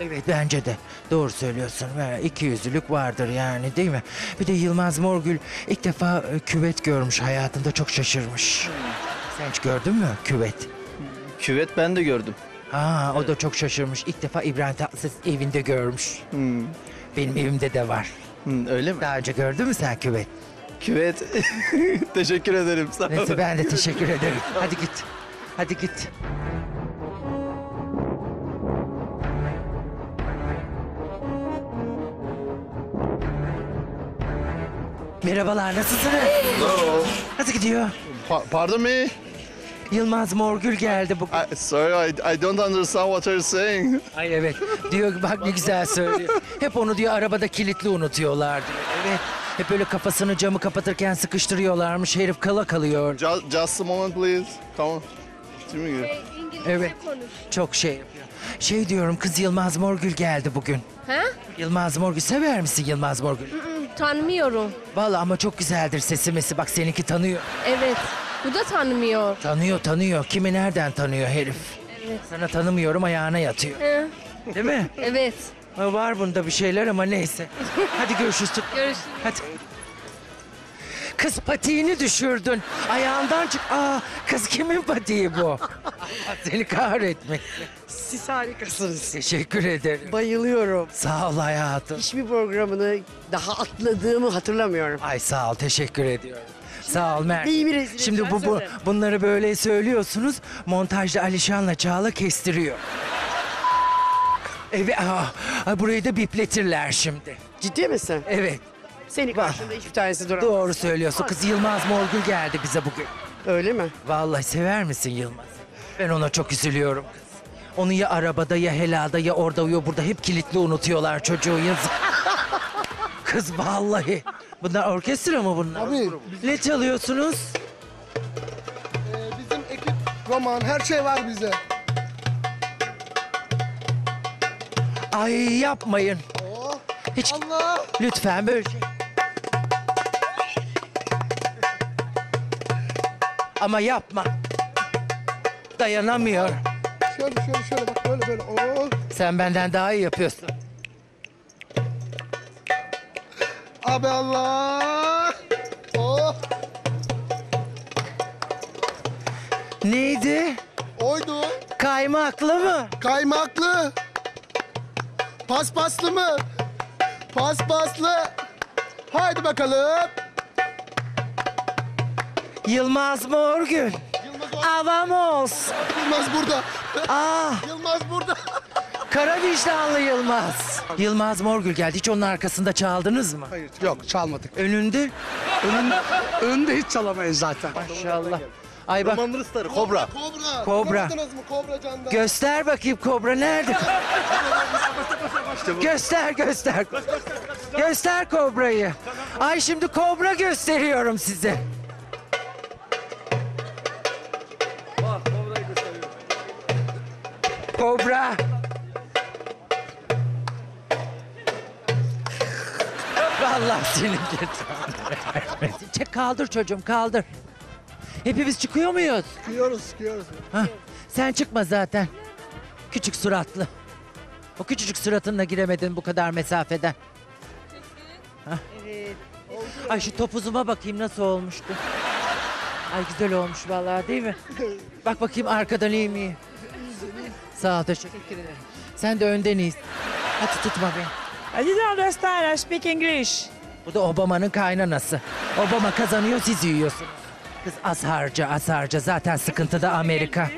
Evet bence de. Doğru söylüyorsun. İki yüzlülük vardır yani değil mi? Bir de Yılmaz Morgül ilk defa e, küvet görmüş hayatında çok şaşırmış. Sen hiç gördün mü küvet? Küvet ben de gördüm. Aa o da çok şaşırmış. İlk defa İbrahim Tatlıses evinde görmüş. Benim evimde de var. öyle mi? Daha önce gördün mü sen küvet? Küvet. Teşekkür ederim. Sağ. Neyse ben de teşekkür ederim. Hadi git. Hadi git. Merhabalar, nasılsınız? Nasıl gidiyor? pardon me? Yılmaz Morgül geldi bugün. sorry, I, I don't understand what you're saying. Ay evet. Diyor ki bak ne güzel söylüyor. Hep onu diyor arabada kilitli unutuyorlar diyor. Evet. Hep böyle kafasını camı kapatırken sıkıştırıyorlarmış. Herif kala kalıyor. Just, just a moment please. Tamam. Şimdi gir. Evet. Çok şey yapıyor. Şey diyorum kız Yılmaz Morgül geldi bugün. Ha? Yılmaz Morgül sever misin Yılmaz Morgül? Tanımıyorum. Vallahi ama çok güzeldir sesi mesi. Bak seninki tanıyor. Evet. Bu da tanımıyor. Tanıyor tanıyor. Kimi nereden tanıyor herif? Evet. Sana tanımıyorum ayağına yatıyor. Hı. Değil mi? Evet. Ha, Var bunda bir şeyler ama neyse. Hadi görüşürüz. Görüşürüz. Hadi. Kız patiğini düşürdün. Ayağından çık. Aa, kız kimin patiği bu? Allah Seni kahretmesin. Siz harikasınız. Teşekkür ederim. Bayılıyorum. Sağ ol hayatım. Hiçbir programını daha atladığımı hatırlamıyorum. Ay sağ ol teşekkür ediyorum. Sağ ol Mert. İyi bir rezil Şimdi bu, bu bunları böyle söylüyorsunuz. Montajda Alişan'la Çağla kestiriyor. Evet, aa, ay burayı da bipletirler şimdi. Ciddi misin? Evet. Seni karşında hiçbir tanesi duramaz. Doğru söylüyorsun. Kız Yılmaz Morgül geldi bize bugün. Öyle mi? Vallahi sever misin Yılmaz? Ben ona çok üzülüyorum kız. Onu ya arabada ya helada ya orada ya burada hep kilitli unutuyorlar çocuğu yazık. kız vallahi. Bunlar orkestra mı bunlar? Abi. Ne çalıyorsunuz? Bizim ekip, roman, her şey var bize. Ay yapmayın. Hiç Allah. lütfen böyle şey. Ama yapma. Dayanamıyor. Şöyle şöyle şöyle bak böyle böyle. Oo. Sen benden daha iyi yapıyorsun. Abi Allah. Oh. Neydi? Oydu. Kaymaklı mı? Kaymaklı. Paspaslı mı? Paspaslı. Haydi bakalım. Yılmaz Morgül. Avamos. Yılmaz burada. Aa, Yılmaz burada. kara vicdanlı Yılmaz. Yılmaz Morgül geldi. Hiç onun arkasında çaldınız mı? Hayır yok çalmadık. Önünde? Önünde, önünde hiç çalamayız zaten. Maşallah. Ay bak. Romanlı starı Kobra. Kobra. Kobra. Mü Kobra Can'da? Göster bakayım kobra nerede? göster göster. Göster kobrayı. Ay şimdi kobra gösteriyorum size. Kobra. Vallahi senin getirmesin. Çek kaldır çocuğum kaldır. Hepimiz çıkıyor muyuz? Çıkıyoruz çıkıyoruz. Hah, sen çıkma zaten. Küçük suratlı. O küçücük suratınla giremedin bu kadar mesafeden. Hah. Ay şu topuzuma bakayım nasıl olmuştu. Ay güzel olmuş vallahi değil mi? Bak bakayım arkadan iyi mi? Sağ ol teşekkür ederim. Sen de önden iyisin. Hadi tutma beni. I didn't understand. I speak English. Bu da Obama'nın kaynanası. Obama kazanıyor siz yiyorsunuz. Kız az harca az harca zaten sıkıntıda Amerika.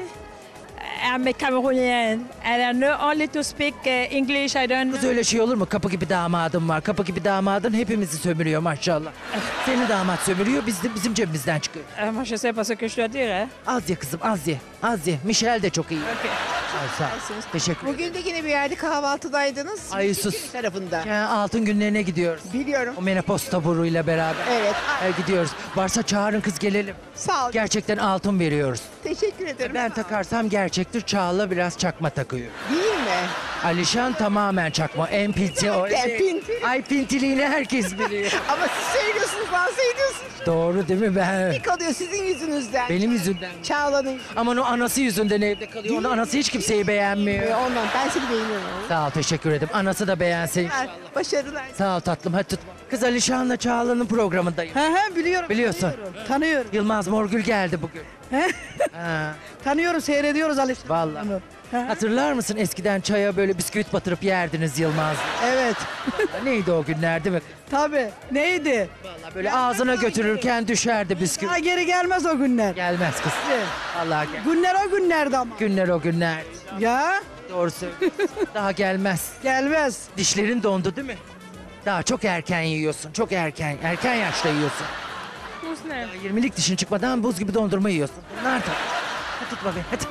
I'm a Cameroonian and I know only to speak uh, English. I don't Kız öyle şey olur mu? Kapı gibi damadım var. Kapı gibi damadın hepimizi sömürüyor maşallah. Seni damat sömürüyor biz de bizim cebimizden çıkıyor. Euh, moi, je sais pas ce que je dois dire. Hein? Az ye kızım az ye. Az ye. Michel de çok iyi. Ay, sağ ol. Teşekkür ederim. Bugün de yine bir yerde kahvaltıdaydınız. Ay sus. tarafında. Ya, altın günlerine gidiyoruz. Biliyorum. O menopoz taburuyla beraber. Evet. Ay, gidiyoruz. Varsa çağırın kız gelelim. Sağ ol. Gerçekten altın veriyoruz. Teşekkür ederim. Ben takarsam gerçektir. Çağla biraz çakma takıyor. Değil mi? Alişan tamamen çakma. En pinti o. En pinti. Ay pintiliğini herkes biliyor. Ama siz söylüyorsunuz, lanse ediyorsunuz. Doğru değil mi ben? Kalıyor sizin yüzünüzden. Benim yüzümden. Çağla'nın. Aman o anası yüzünden evde kalıyor. Onun anası hiç kimseyi beğenmiyor. Ee, Ondan ben seni beğeniyorum. Sağ ol teşekkür ederim. Anası da beğensin. Başarılar. Sağ ol tatlım hadi tut. Kız Alişan'la Çağla'nın programındayım. Hı hı biliyorum. Biliyorsun. Tanıyorum. Yılmaz Morgül geldi bugün. Ha. Tanıyorum, seyrediyoruz Alişan. Vallahi. Hatırlar mısın eskiden çaya böyle bisküvit batırıp yerdiniz Yılmaz? Evet. Neydi o günler değil mi? Tabii. Neydi? Böyle ağzına götürürken düşerdi bisküvit. Daha geri gelmez o günler. Gelmez kız. Vallahi gel. Günler o günlerdi ama. Günler o günler. Ya Doğru söylüyorsun. Daha gelmez. gelmez. Dişlerin dondu değil mi? Daha çok erken yiyorsun. Çok erken. Erken yaşta yiyorsun. Buz ne? 20'lik dişin çıkmadan buz gibi dondurma yiyorsun. Bunlar da. Hadi tutma beni hadi.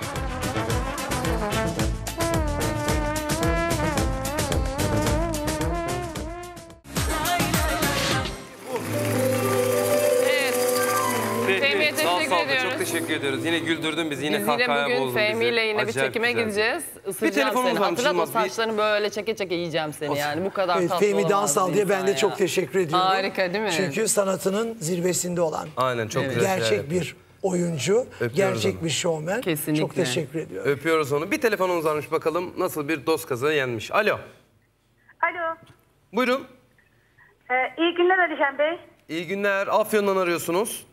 Ediyoruz. Çok teşekkür ediyoruz. Yine güldürdün bizi. Yine Biz yine kahkahaya bugün bozdun Fehmi ile yine bir çekime güzel. gideceğiz. Bir Isıracağım telefonumuz seni. varmış Hatırlat o Yılmaz. Bir- saçlarını böyle çeke çeke yiyeceğim seni yani. Bu kadar Evet, tatlı Fehmi olamaz Dansal bir diye ben insan de ya. çok teşekkür ediyorum. Harika değil mi? Çünkü sanatının zirvesinde olan Aynen çok güzel şeyler gerçek yapıyor. bir oyuncu, Öpüyoruz gerçek onu. bir şovmen. Kesinlikle. Çok teşekkür ediyorum. Öpüyoruz onu. Bir telefonumuz varmış bakalım nasıl bir dost kazığı yenmiş. Alo. Alo. Buyurun. Ee, iyi günler Alişan Bey. İyi günler. Afyon'dan arıyorsunuz.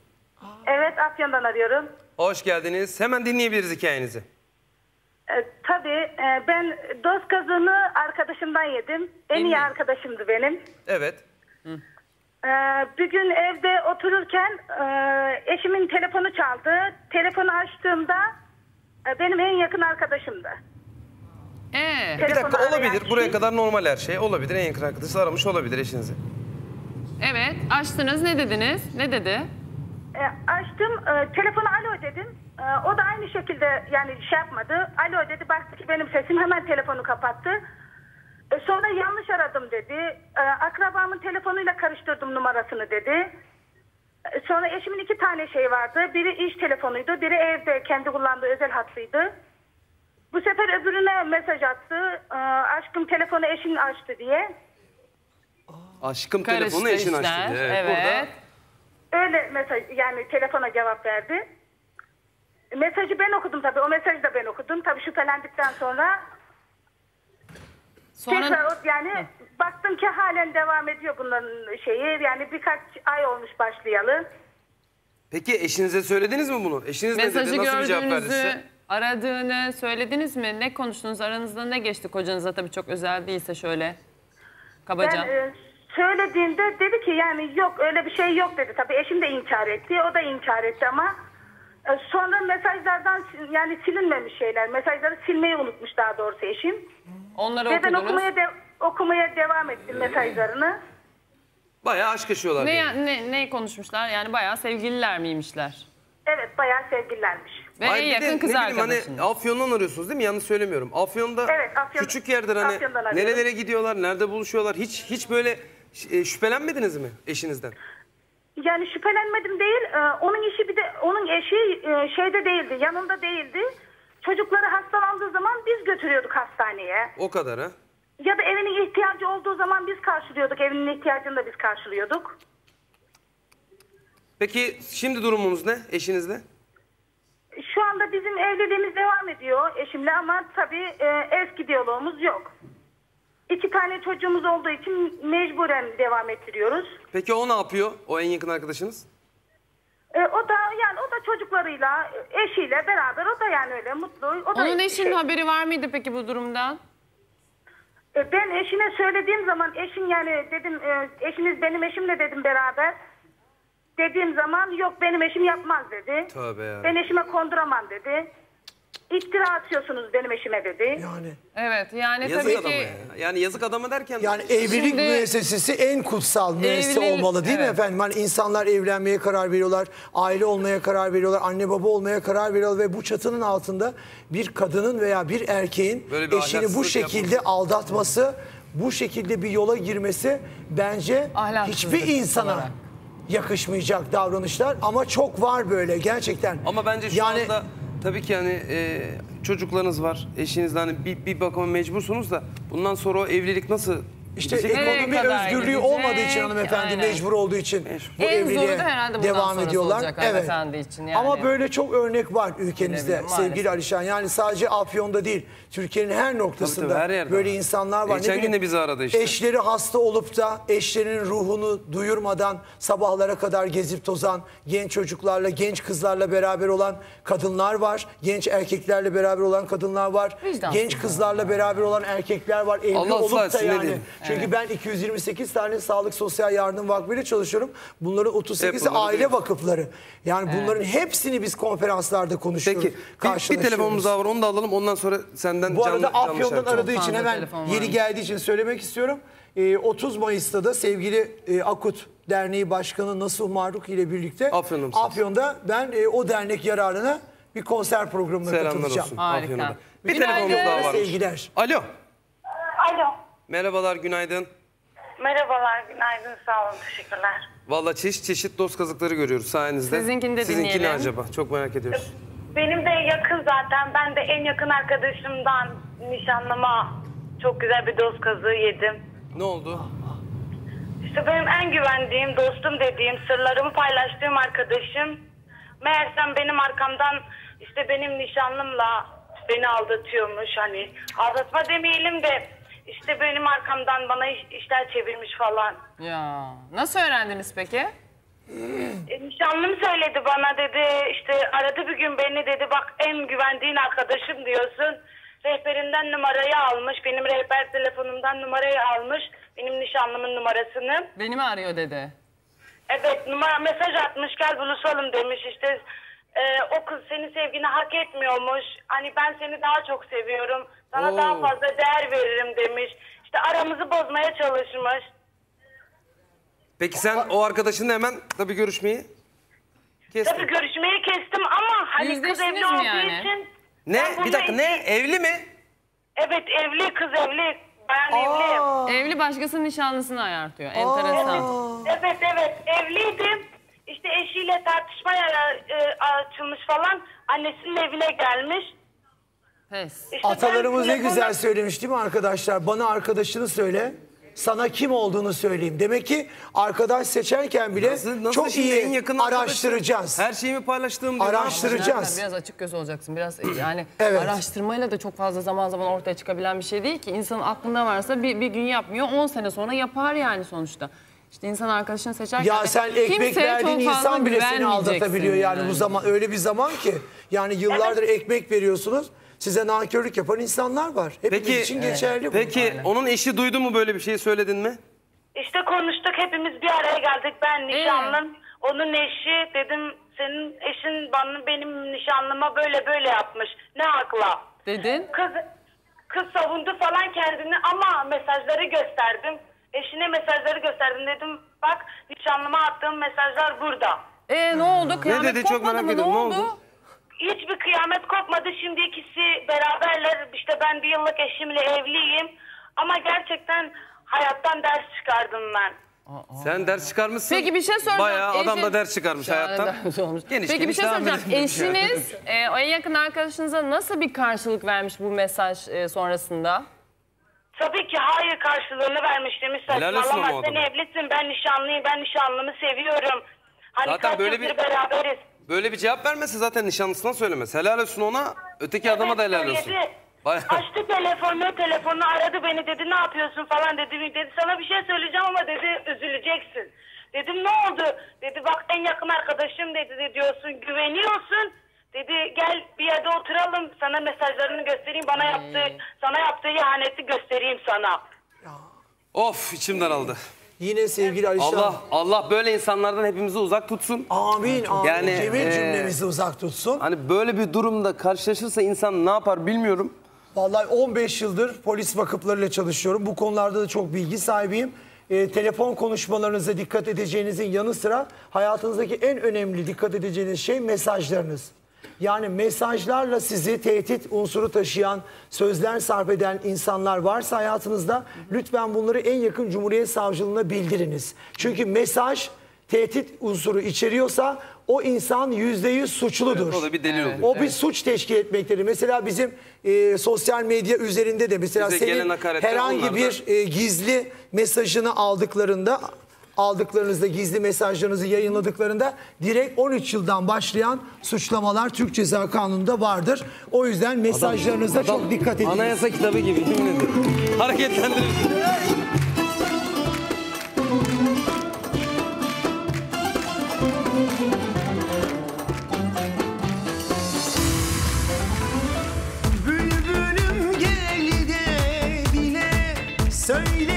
Evet Afyon'dan arıyorum. Hoş geldiniz. Hemen dinleyebiliriz hikayenizi. Ee, tabii e, ben dost kazığını arkadaşımdan yedim. En iyi arkadaşımdı benim. Evet. Ee, bir gün evde otururken e, eşimin telefonu çaldı. Telefonu açtığımda e, benim en yakın arkadaşımdı. Ee, Bir dakika arayan olabilir. kişi- Buraya kadar normal her şey. Olabilir. En yakın arkadaşı aramış olabilir eşinizi. evet açtınız ne dediniz? Ne dedi? E, açtım, e, telefonu alo dedim. E, o da aynı şekilde yani şey yapmadı. Alo dedi, baktı ki benim sesim hemen telefonu kapattı. E, sonra yanlış aradım dedi. E, akrabamın telefonuyla karıştırdım numarasını dedi. E, sonra eşimin iki tane şey vardı. Biri iş telefonuydu, biri evde kendi kullandığı özel hattıydı. Bu sefer öbürüne mesaj attı. E, aşkım telefonu eşin açtı diye. Aşkım Karıştı telefonu eşin açtı. diye. evet. Burada Öyle mesaj yani telefona cevap verdi. Mesajı ben okudum tabii. O mesajı da ben okudum. Tabii şüphelendikten sonra Sonra tekrar o, yani baktım ki halen devam ediyor bunların şeyi. Yani birkaç ay olmuş başlayalı. Peki eşinize söylediniz mi bunu? Eşiniz ne mesajı dedi? Nasıl bir cevap verdi gördüğünüzü, size? aradığını söylediniz mi? Ne konuştunuz? Aranızda ne geçti kocanıza tabii çok özel değilse şöyle kabaca. Ben e, söylediğimde dedi ki yani yok öyle bir şey yok dedi. Tabii eşim de inkar etti. O da inkar etti ama E, Sonra mesajlardan sil- yani silinmemiş şeyler. Mesajları silmeyi unutmuş daha doğrusu eşim. Onları Ve ben okudunuz. okumaya, de- okumaya devam ettim mesajlarını. Bayağı aşk yaşıyorlar. Ne, diyelim. ne, ne konuşmuşlar? Yani bayağı sevgililer miymişler? Evet bayağı sevgililermiş. Ve Hayır, en bir de yakın kız ne bileyim arkadaşın. Hani Afyon'dan arıyorsunuz değil mi? Yanlış söylemiyorum. Afyon'da Evet, Afyon- küçük yerdir hani Afyon'dan arıyorum. nerelere gidiyorlar, nerede buluşuyorlar? Hiç hiç böyle şüphelenmediniz mi eşinizden? Yani şüphelenmedim değil. e, Onun işi bir de onun eşi e, şeyde değildi, yanında değildi. Çocukları hastalandığı zaman biz götürüyorduk hastaneye. O kadar ha? Ya da evinin ihtiyacı olduğu zaman biz karşılıyorduk. Evinin ihtiyacını da biz karşılıyorduk. Peki şimdi durumunuz ne eşinizle? Şu anda bizim evliliğimiz devam ediyor eşimle ama tabii e, eski diyalogumuz yok. İki tane çocuğumuz olduğu için mecburen devam ettiriyoruz. Peki o ne yapıyor? O en yakın arkadaşınız? E, o da yani o da çocuklarıyla, eşiyle beraber o da yani öyle mutlu. O da Onun eşinin şey- haberi var mıydı peki bu durumdan? E, Ben eşime söylediğim zaman eşim yani dedim e, eşiniz benim eşimle dedim beraber. Dediğim zaman yok benim eşim yapmaz dedi. Tövbe ya. Ben eşime konduramam dedi. İftira atıyorsunuz benim eşime dedi. Yani. Evet yani Yazık tabii adama ki... ya. Yani yazık adama derken... Yani evlilik Şimdi- müessesesi en kutsal müessese Evlilik- olmalı değil mi evet. efendim? Hani insanlar evlenmeye karar veriyorlar, aile olmaya karar veriyorlar, anne baba olmaya karar veriyorlar ve bu çatının altında bir kadının veya bir erkeğin Böyle bir eşini bu ahlaksızlık şekilde aldatması, bu şekilde bir yola girmesi bence Ahlaksızlık hiçbir insana olarak. yakışmayacak davranışlar ama çok var böyle gerçekten. Ama bence şu yani anda tabii ki hani e, çocuklarınız var, eşinizle hani bir, bir bakıma mecbursunuz da bundan sonra o evlilik nasıl İşte gidecek? ekonomi kadar özgürlüğü gidecek? olmadığı için hanımefendi Aynen. mecbur olduğu için bu En evliliğe zoru da herhalde bundan devam sonrası ediyorlar. olacak hanımefendi için yani. Ama böyle çok örnek var ülkemizde Bilemiyorum, maalesef. sevgili Alişan. Yani sadece Afyon'da değil Türkiye'nin her noktasında tabii, her yerde böyle var. insanlar var. Geçen gün bileyim, de bizi aradı işte. Eşleri hasta olup da eşlerinin ruhunu duyurmadan sabahlara kadar gezip tozan genç çocuklarla, genç kızlarla beraber olan kadınlar var. Genç erkeklerle beraber olan kadınlar var. Vicdansız Genç kızlarla beraber olan erkekler var. Evli Allah olup ıslah da etsin, ne yani. diyeyim? Çünkü ben 228 tane sağlık sosyal yardım vakfıyla çalışıyorum. Bunların 38'i Hep bunları aile duyuyoruz. vakıfları. Yani bunların hepsini biz konferanslarda konuşuyoruz. Peki bir, bir telefonumuz daha var onu da alalım ondan sonra senden Bu canlı, arada canlı Afyon'dan şarkı aradığı için hemen yeri geldiği için söylemek istiyorum. Ee, 30 Mayıs'ta da sevgili e, Akut Derneği Başkanı Nasuh Maruk ile birlikte Afyon'da? Afyon'da ben e, o dernek yararına bir konser programına Selamlar katılacağım. olsun Harika. Afyon'a da. Bir telefonumuz daha var. Sevgiler. Alo. Alo. Merhabalar günaydın. Merhabalar, günaydın, sağ olun, teşekkürler. Valla çeşit çeşit dost kazıkları görüyoruz sayenizde. Sizinkini de Sizinki ne dinleyelim. acaba? Çok merak ediyoruz. Benim de yakın zaten. Ben de en yakın arkadaşımdan nişanlıma çok güzel bir dost kazığı yedim. Ne oldu? İşte benim en güvendiğim, dostum dediğim, sırlarımı paylaştığım arkadaşım meğersem benim arkamdan işte benim nişanlımla beni aldatıyormuş hani. Aldatma demeyelim de işte benim arkamdan bana iş- işler çevirmiş falan. Ya nasıl öğrendiniz peki? E, nişanlım söyledi bana dedi işte aradı bir gün beni dedi bak en güvendiğin arkadaşım diyorsun. Rehberinden numarayı almış benim rehber telefonumdan numarayı almış benim nişanlımın numarasını. Beni mi arıyor dedi. Evet numara mesaj atmış gel buluşalım demiş işte e, o kız senin sevgini hak etmiyormuş. Hani ben seni daha çok seviyorum sana Oo. daha fazla değer veririm demiş. İşte aramızı bozmaya çalışmış. Peki sen o arkadaşınla hemen tabii görüşmeyi kestin. Tabii görüşmeyi kestim ama hani kız Yüzleştiniz evli mi olduğu yani? için Ne? ben Bir bununla dakika ne? Evli mi? Evet evli kız evli. Bayan evli. Evli başkasının nişanlısını ayartıyor. Enteresan. Evet evet evliydim. İşte eşiyle tartışma yara- e, açılmış falan. Annesinin evine gelmiş. Pes. İşte Atalarımız ben ne telefonla- güzel söylemiş değil mi arkadaşlar? Bana arkadaşını söyle. Sana kim olduğunu söyleyeyim. Demek ki arkadaş seçerken bile Nasıl, nasıl çok şimdi iyi en yakın araştıracağız. Her şeyimi paylaştığım diyor. Araştıracağız. Biraz açık göz olacaksın. Biraz e, yani Evet. araştırmayla da çok fazla zaman zaman ortaya çıkabilen bir şey değil ki. İnsanın aklında varsa bir, bir gün yapmıyor. 10 sene sonra yapar yani sonuçta. İşte insan arkadaşını seçerken Ya de sen ekmek kimseye verdiğin çok fazla insan bile seni güvenmeyeceksin aldatabiliyor yani, bu zaman öyle bir zaman ki yani yıllardır ekmek veriyorsunuz size nankörlük yapan insanlar var. Hepimiz Peki, için geçerli bu. peki onun eşi duydu mu böyle bir şey söyledin mi? İşte konuştuk hepimiz bir araya geldik. Ben nişanlım. Onun eşi dedim senin eşin bana benim nişanlıma böyle böyle yapmış. Ne hakla? Dedin? Kız kız savundu falan kendini ama mesajları gösterdim. Eşine mesajları gösterdim dedim. Bak nişanlıma attığım mesajlar burada. E ne oldu? Kıyamet dedi? Çok kopmadı merak mı? ediyorum. Ne Ne oldu? oldu? Hiçbir kıyamet kopmadı. Şimdi ikisi beraberler. İşte ben bir yıllık eşimle evliyim. Ama gerçekten hayattan ders çıkardım ben. Sen ders çıkarmışsın. Peki bir şey soracağım. Bayağı adam da Eşin- ders çıkarmış hayattan. Geniş Peki bir geniş şey devam soracağım. edelim. Eşiniz e, en yakın arkadaşınıza nasıl bir karşılık vermiş bu mesaj e, sonrasında? Tabii ki hayır karşılığını vermiş demiş. Helal olsun Saçmalama ama o sen adama. evlisin ben nişanlıyım ben nişanlımı seviyorum. Hani Zaten kaç böyle yıldır bir- beraberiz. Böyle bir cevap vermese zaten nişanlısına söylemez. Helal olsun ona, öteki adama da helal olsun. Söyledi. Bayağı. Açtı telefonu, telefonu aradı beni dedi ne yapıyorsun falan dedi. Dedi sana bir şey söyleyeceğim ama dedi üzüleceksin. Dedim ne oldu? Dedi bak en yakın arkadaşım dedi, diyorsun güveniyorsun. Dedi gel bir yerde oturalım sana mesajlarını göstereyim bana yaptığı sana yaptığı ihaneti göstereyim sana. Of içimden aldı. Yine sevgili Alişan. Allah Allah böyle insanlardan hepimizi uzak tutsun. Amin amin. Yani, Cemil e, cümlemizi uzak tutsun. Hani böyle bir durumda karşılaşırsa insan ne yapar bilmiyorum. Vallahi 15 yıldır polis vakıflarıyla çalışıyorum. Bu konularda da çok bilgi sahibiyim. Ee, telefon konuşmalarınıza dikkat edeceğinizin yanı sıra hayatınızdaki en önemli dikkat edeceğiniz şey mesajlarınız. Yani mesajlarla sizi tehdit unsuru taşıyan, sözler sarf eden insanlar varsa hayatınızda lütfen bunları en yakın Cumhuriyet Savcılığına bildiriniz. Çünkü mesaj tehdit unsuru içeriyorsa o insan yüzde yüz suçludur. Evet, o da bir delil oluyor. O bir suç teşkil etmektedir. Mesela bizim e, sosyal medya üzerinde de mesela Bize senin herhangi bir e, gizli mesajını aldıklarında aldıklarınızda gizli mesajlarınızı yayınladıklarında direkt 13 yıldan başlayan suçlamalar Türk Ceza Kanunu'nda vardır. O yüzden mesajlarınıza Adam çok dikkat edin. Anayasa kitabı gibi yemin ederim. Hareketlendirir. Bülbülüm gel de dile Söyle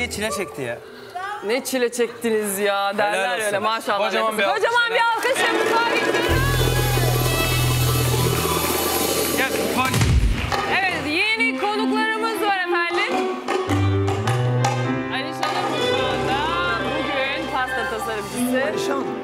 25 saniye çile çekti ya. Ne çile çektiniz ya derler öyle maşallah. Kocaman bir alkış, Kocaman bir alkış. Evet yeni konuklarımız var efendim. Alişan Mutfağı'nda bugün pasta tasarımcısı Feride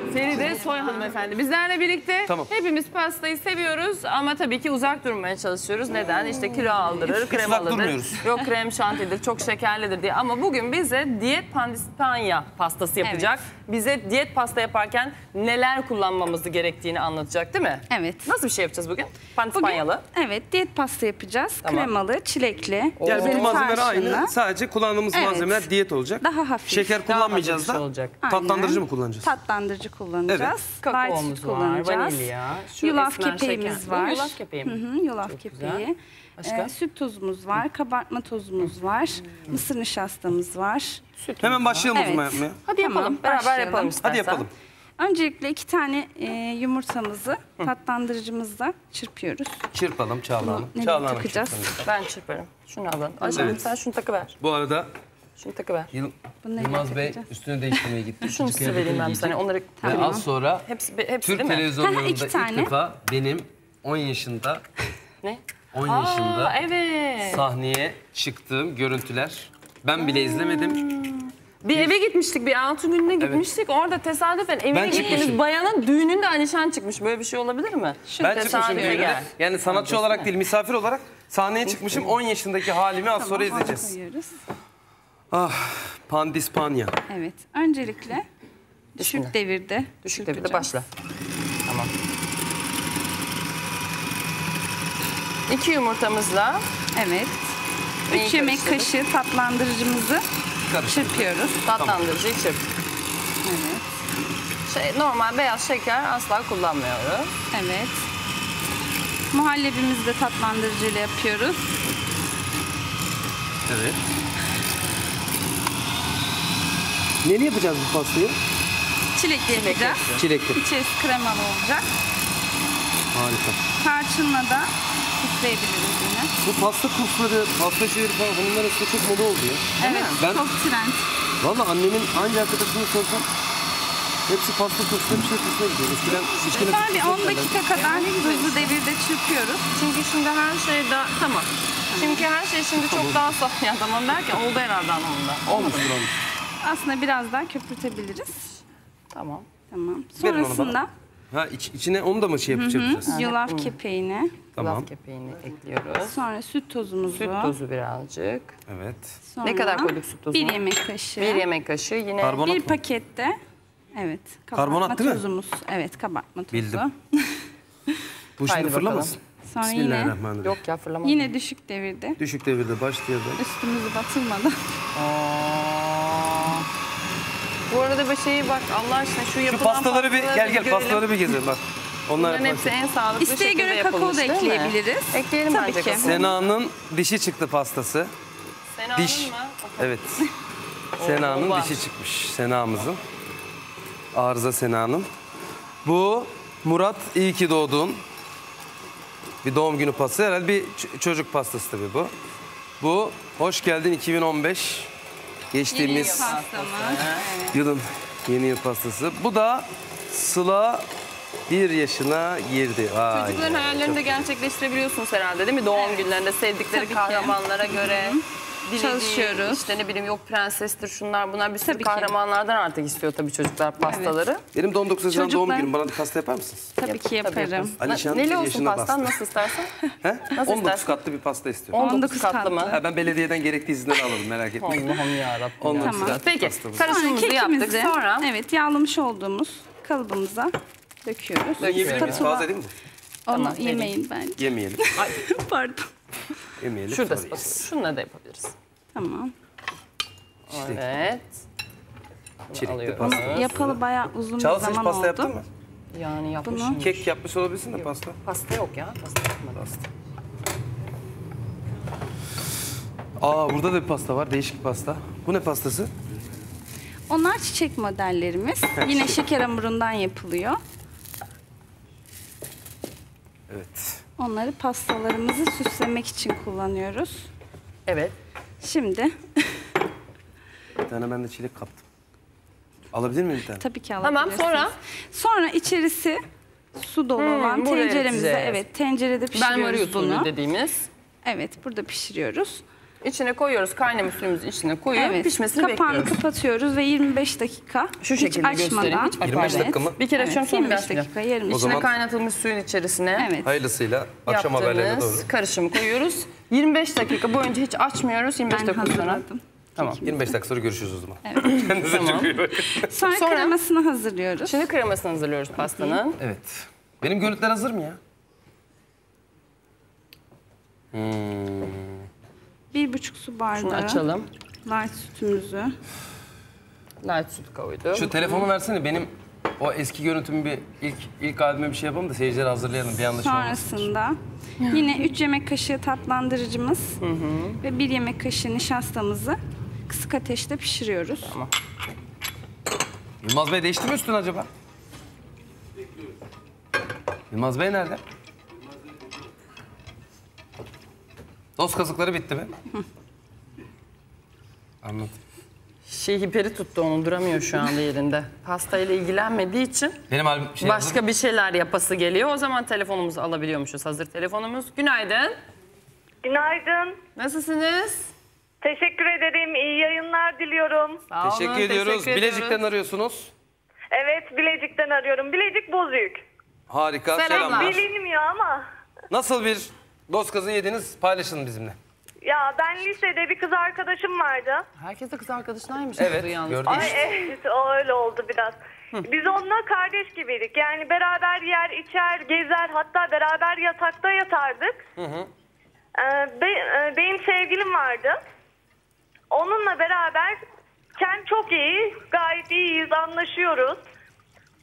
Soy hanımefendi. Bizlerle birlikte Tamam. hepimiz pastayı seviyoruz ama tabii ki uzak durmaya çalışıyoruz. Neden? İşte kilo aldırır, Hiç krem uzak alırır. durmuyoruz. Yok krem şantidir, çok şekerlidir diye. Ama bugün bize diyet pandispanya pastası yapacak. Bize diyet pasta yaparken neler kullanmamız gerektiğini anlatacak değil mi? Evet. Nasıl bir şey yapacağız bugün? Pandispanyalı. Bugün, evet diyet pasta yapacağız. Tamam. Kremalı, çilekli. Yani üzeri bütün malzemeler tarçınlı. aynı. Sadece kullandığımız Evet. malzemeler diyet olacak. Daha hafif. Şeker Daha kullanmayacağız hafif da. olacak. Tatlandırıcı mı kullanacağız? Tatlandırıcı kullanacağız. Evet. White Kakaomuz var, kullanacağız. vanilya, şu Yulaf kepeğimiz şeker. var. Bu yulaf kepeği mi? Hı hı, yulaf Çok kepeği. güzel. Başka? Ee, süt tozumuz var, kabartma tozumuz var, mısır nişastamız var. Hemen başlayalım zaman yapmaya. Hadi yapalım. Beraber yapalım istersen. Hadi yapalım. Öncelikle iki tane e, yumurtamızı tatlandırıcımızla çırpıyoruz. Çırpalım Çağla Hanım. Nereye Çağla Hanım takacağız? Ben çırparım. Şunu alın. Ayşe Evet. sen şunu takıver. Bu arada Şunu takıver. Yıl, Bunu Yılmaz Bey takacağız? üstüne değiştirmeye gitti. Şunu size vereyim ben sana. Onları Ve Tamam. az sonra Hepsi, hepsi Türk değil mi? televizyonlarında İki ilk tane. defa benim 10 yaşında Ne? 10 Aa, yaşında evet. sahneye çıktığım görüntüler. Ben bile izlemedim. Bir eve gitmiştik, bir altı gününe gitmiştik. Orada tesadüfen evine Ben gittiğiniz çıkmışım. bayanın düğününde Alişan çıkmış. Böyle bir şey olabilir mi? ben çıkmışım düğüne. gel. Yani sanatçı olarak değil misafir olarak sahneye çıkmışım. 10 yaşındaki halimi az sonra Tamam, onu izleyeceğiz. koyuyoruz. Ah pandispanya. Evet. Öncelikle düşük Bismillah. devirde Düşük devirde başla. Tamam. İki yumurtamızla Evet. Neyi 3 yemek karıştırdık? kaşığı tatlandırıcımızı Karıştırdık. çırpıyoruz. tatlandırıcıyı çırp. Evet. Şey, normal beyaz şeker asla kullanmıyoruz. Evet. Muhallebimizi de tatlandırıcıyla yapıyoruz. Evet. Neli yapacağız bu pastayı? Çilekli yapacağız. Çilekli. İçerisi kremalı olacak. Harika. Tarçınla da süsleyebiliriz yine. Bu pasta kursları, pasta şehri falan bunlar arasında çok moda oldu ya. Evet, Ben çok trend. valla annemin hangi arkadaşını sorsam hepsi pasta kursuna bir şey kursuna gidiyor. Eskiden içkine Sonra bir 10 dakika kadar hızlı devirde çırpıyoruz. Çünkü şimdi her şey daha... Tamam. Çünkü her şey şimdi çok daha saf. Ya tamam derken oldu herhalde anlamında. Olmuştur olmuş. Aslında biraz daha köpürtebiliriz. Tamam. Tamam. Verin onu Sonrasında. Ha iç, içine onu da mı şey hı, yapacağız? yulaf kepeğini, Tamam. Yulaf kepeğini ekliyoruz. sonra süt tozumuzu. Süt tozu birazcık. Evet. sonra Ne kadar koyduk süt tozunu? Bir yemek kaşığı. Bir yemek kaşığı yine... Karbonat bir mı? pakette. Evet. Kabartma Karbonat değil mi? tozumuz. Evet, kabartma tozu. Bildim. Bu Haydi şimdi fırlamasın. Sonra yine Bismillahirrahmanirrahim. Yok ya fırlama. yine düşük devirde. Düşük devirde başlayalım. Üstümüzü batırmadan. Aa. Bu arada bir şeyi bak Allah aşkına şu Şu yapılan pastaları bir gel gel görelim. pastaları bir gezelim bak. Onlar Bunların hepsi en sağlıklı İsteğe şekilde göre kakao da ekleyebiliriz. Ekleyelim Tabii bence ki. kakao. Sena'nın dişi çıktı pastası. Sena'nın Diş. mı? Evet. Sena'nın dişi çıkmış. Sena'mızın. Arıza Sena'nın. Bu Murat iyi ki doğdun. Bir doğum günü pastası. Herhalde bir çocuk pastası tabii bu. Bu Hoş Geldin 2015. Geçtiğimiz yılın yeni yıl pastası. Bu da Sıla bir yaşına girdi. Vay Çocukların hayallerini de gerçekleştirebiliyorsunuz herhalde değil mi? Doğum günlerinde sevdikleri Tabii ki. kahramanlara göre. Çalışıyoruz. İşte ne bileyim yok prensestir şunlar bunlar bir sürü Tabii ki. kahramanlardan artık istiyor tabii çocuklar pastaları. Benim de 19 Haziran doğum günüm. Bana bir pasta yapar mısınız? Tabii ki yaparım. Alişan Neli olsun pastan bastı. nasıl istersen? He? Nasıl 19 istersin? katlı bir pasta istiyorum. 19, 19 katlı mı? Ha, ben belediyeden gerekli izinleri alalım merak etmeyin. Allah'ım yarabbim. 19 Tamam. katlı Peki pastamız. karışımımızı Sonra yaptık sonra evet yağlamış olduğumuz kalıbımıza döküyoruz. Yiyebilir miyiz? Fazla edeyim mi? Onu Tamam, yemeyin bence. Yemeyelim. Pardon. Yemeyelim. Şurada sonra. Şununla da yapabiliriz. Tamam. Evet. Çelikli Alıyoruz. pasta. Yapalı bayağı uzun Çağla bir sen hiç zaman pasta oldu. yaptın mı? Yani yapmışım. Kek yapmış olabilirsin de pasta. Pasta yok ya. Pasta yapmadım. Aa burada da bir pasta var. Değişik bir pasta. Bu ne pastası? Onlar çiçek modellerimiz. Yine şeker hamurundan yapılıyor. Evet. Onları pastalarımızı süslemek için kullanıyoruz. Evet. Şimdi Bir tane ben de çilek kaptım. Alabilir miyim bir tane? tabii ki Tamam, alabilirsiniz. sonra? Sonra içerisi su dolu Hmm, olan tenceremizde evet tencerede pişiriyoruz usulü bunu. dediğimiz. Evet burada pişiriyoruz. İçine koyuyoruz. Kaynamış suyumuzu içine koyuyoruz. Evet. Pişmesini Kapağını bekliyoruz. kapatıyoruz ve 25 dakika Şu hiç şekilde açmadan. Hiç açmadan. 25 dakika mı? Bir kere Evet, açıyorum sonra 25 biraz dakika, yarım O İçine zaman- kaynatılmış suyun içerisine Evet. Hayırlısıyla akşam haberlerine doğru. yaptığımız karışımı koyuyoruz. 25 dakika boyunca hiç açmıyoruz. 25 Ben dakika sonra. Tamam. 25 dakika sonra görüşürüz o zaman. Evet. Kendinize çok iyi bakın. Sonra, Sonra- kremasını hazırlıyoruz. Şimdi kremasını hazırlıyoruz pastanın. Evet. Benim görüntüler hazır mı ya? Hmm. Bir buçuk su bardağı. Şunu açalım. Light sütümüzü. Light süt koydum. Şu telefonu versene benim o eski görüntümü bir ilk ilk albüme bir şey yapalım da seyircileri hazırlayalım bir olmasın. Sonrasında yine 3 yemek kaşığı tatlandırıcımız ve 1 yemek kaşığı nişastamızı kısık ateşte pişiriyoruz. Yılmaz Bey değişti mi üstünü acaba? Yılmaz Bey nerede? Dost kazıkları bitti mi? Anladım. Şey hiperi tuttu onu duramıyor şu anda yerinde. Pastayla ilgilenmediği için Benim albüm şey başka mı? bir şeyler yapası geliyor. O zaman telefonumuzu alabiliyormuşuz. Hazır telefonumuz. Günaydın. Günaydın. Nasılsınız? Teşekkür ederim. İyi yayınlar diliyorum. Sağ olun, Teşekkür ediyoruz. teşekkür Bilecik'ten ediyoruz. arıyorsunuz. Evet, Bilecik'ten arıyorum. Bilecik Bozüyük. Harika. Selamlar. Selamlar. Bilinmiyor ama. Nasıl bir dost kazığı yediniz? Paylaşın bizimle. Ya ben lisede bir kız arkadaşım vardı. Herkes de kız arkadaşınaymış. Evet, gördüm. Ay evet, o öyle oldu biraz. Biz onunla kardeş gibiydik. Yani beraber yer, içer, gezer, hatta beraber yatakta yatardık. Hı hı. Ee, be- e, benim sevgilim vardı. Onunla beraber Ken çok iyi, gayet iyiyiz, anlaşıyoruz.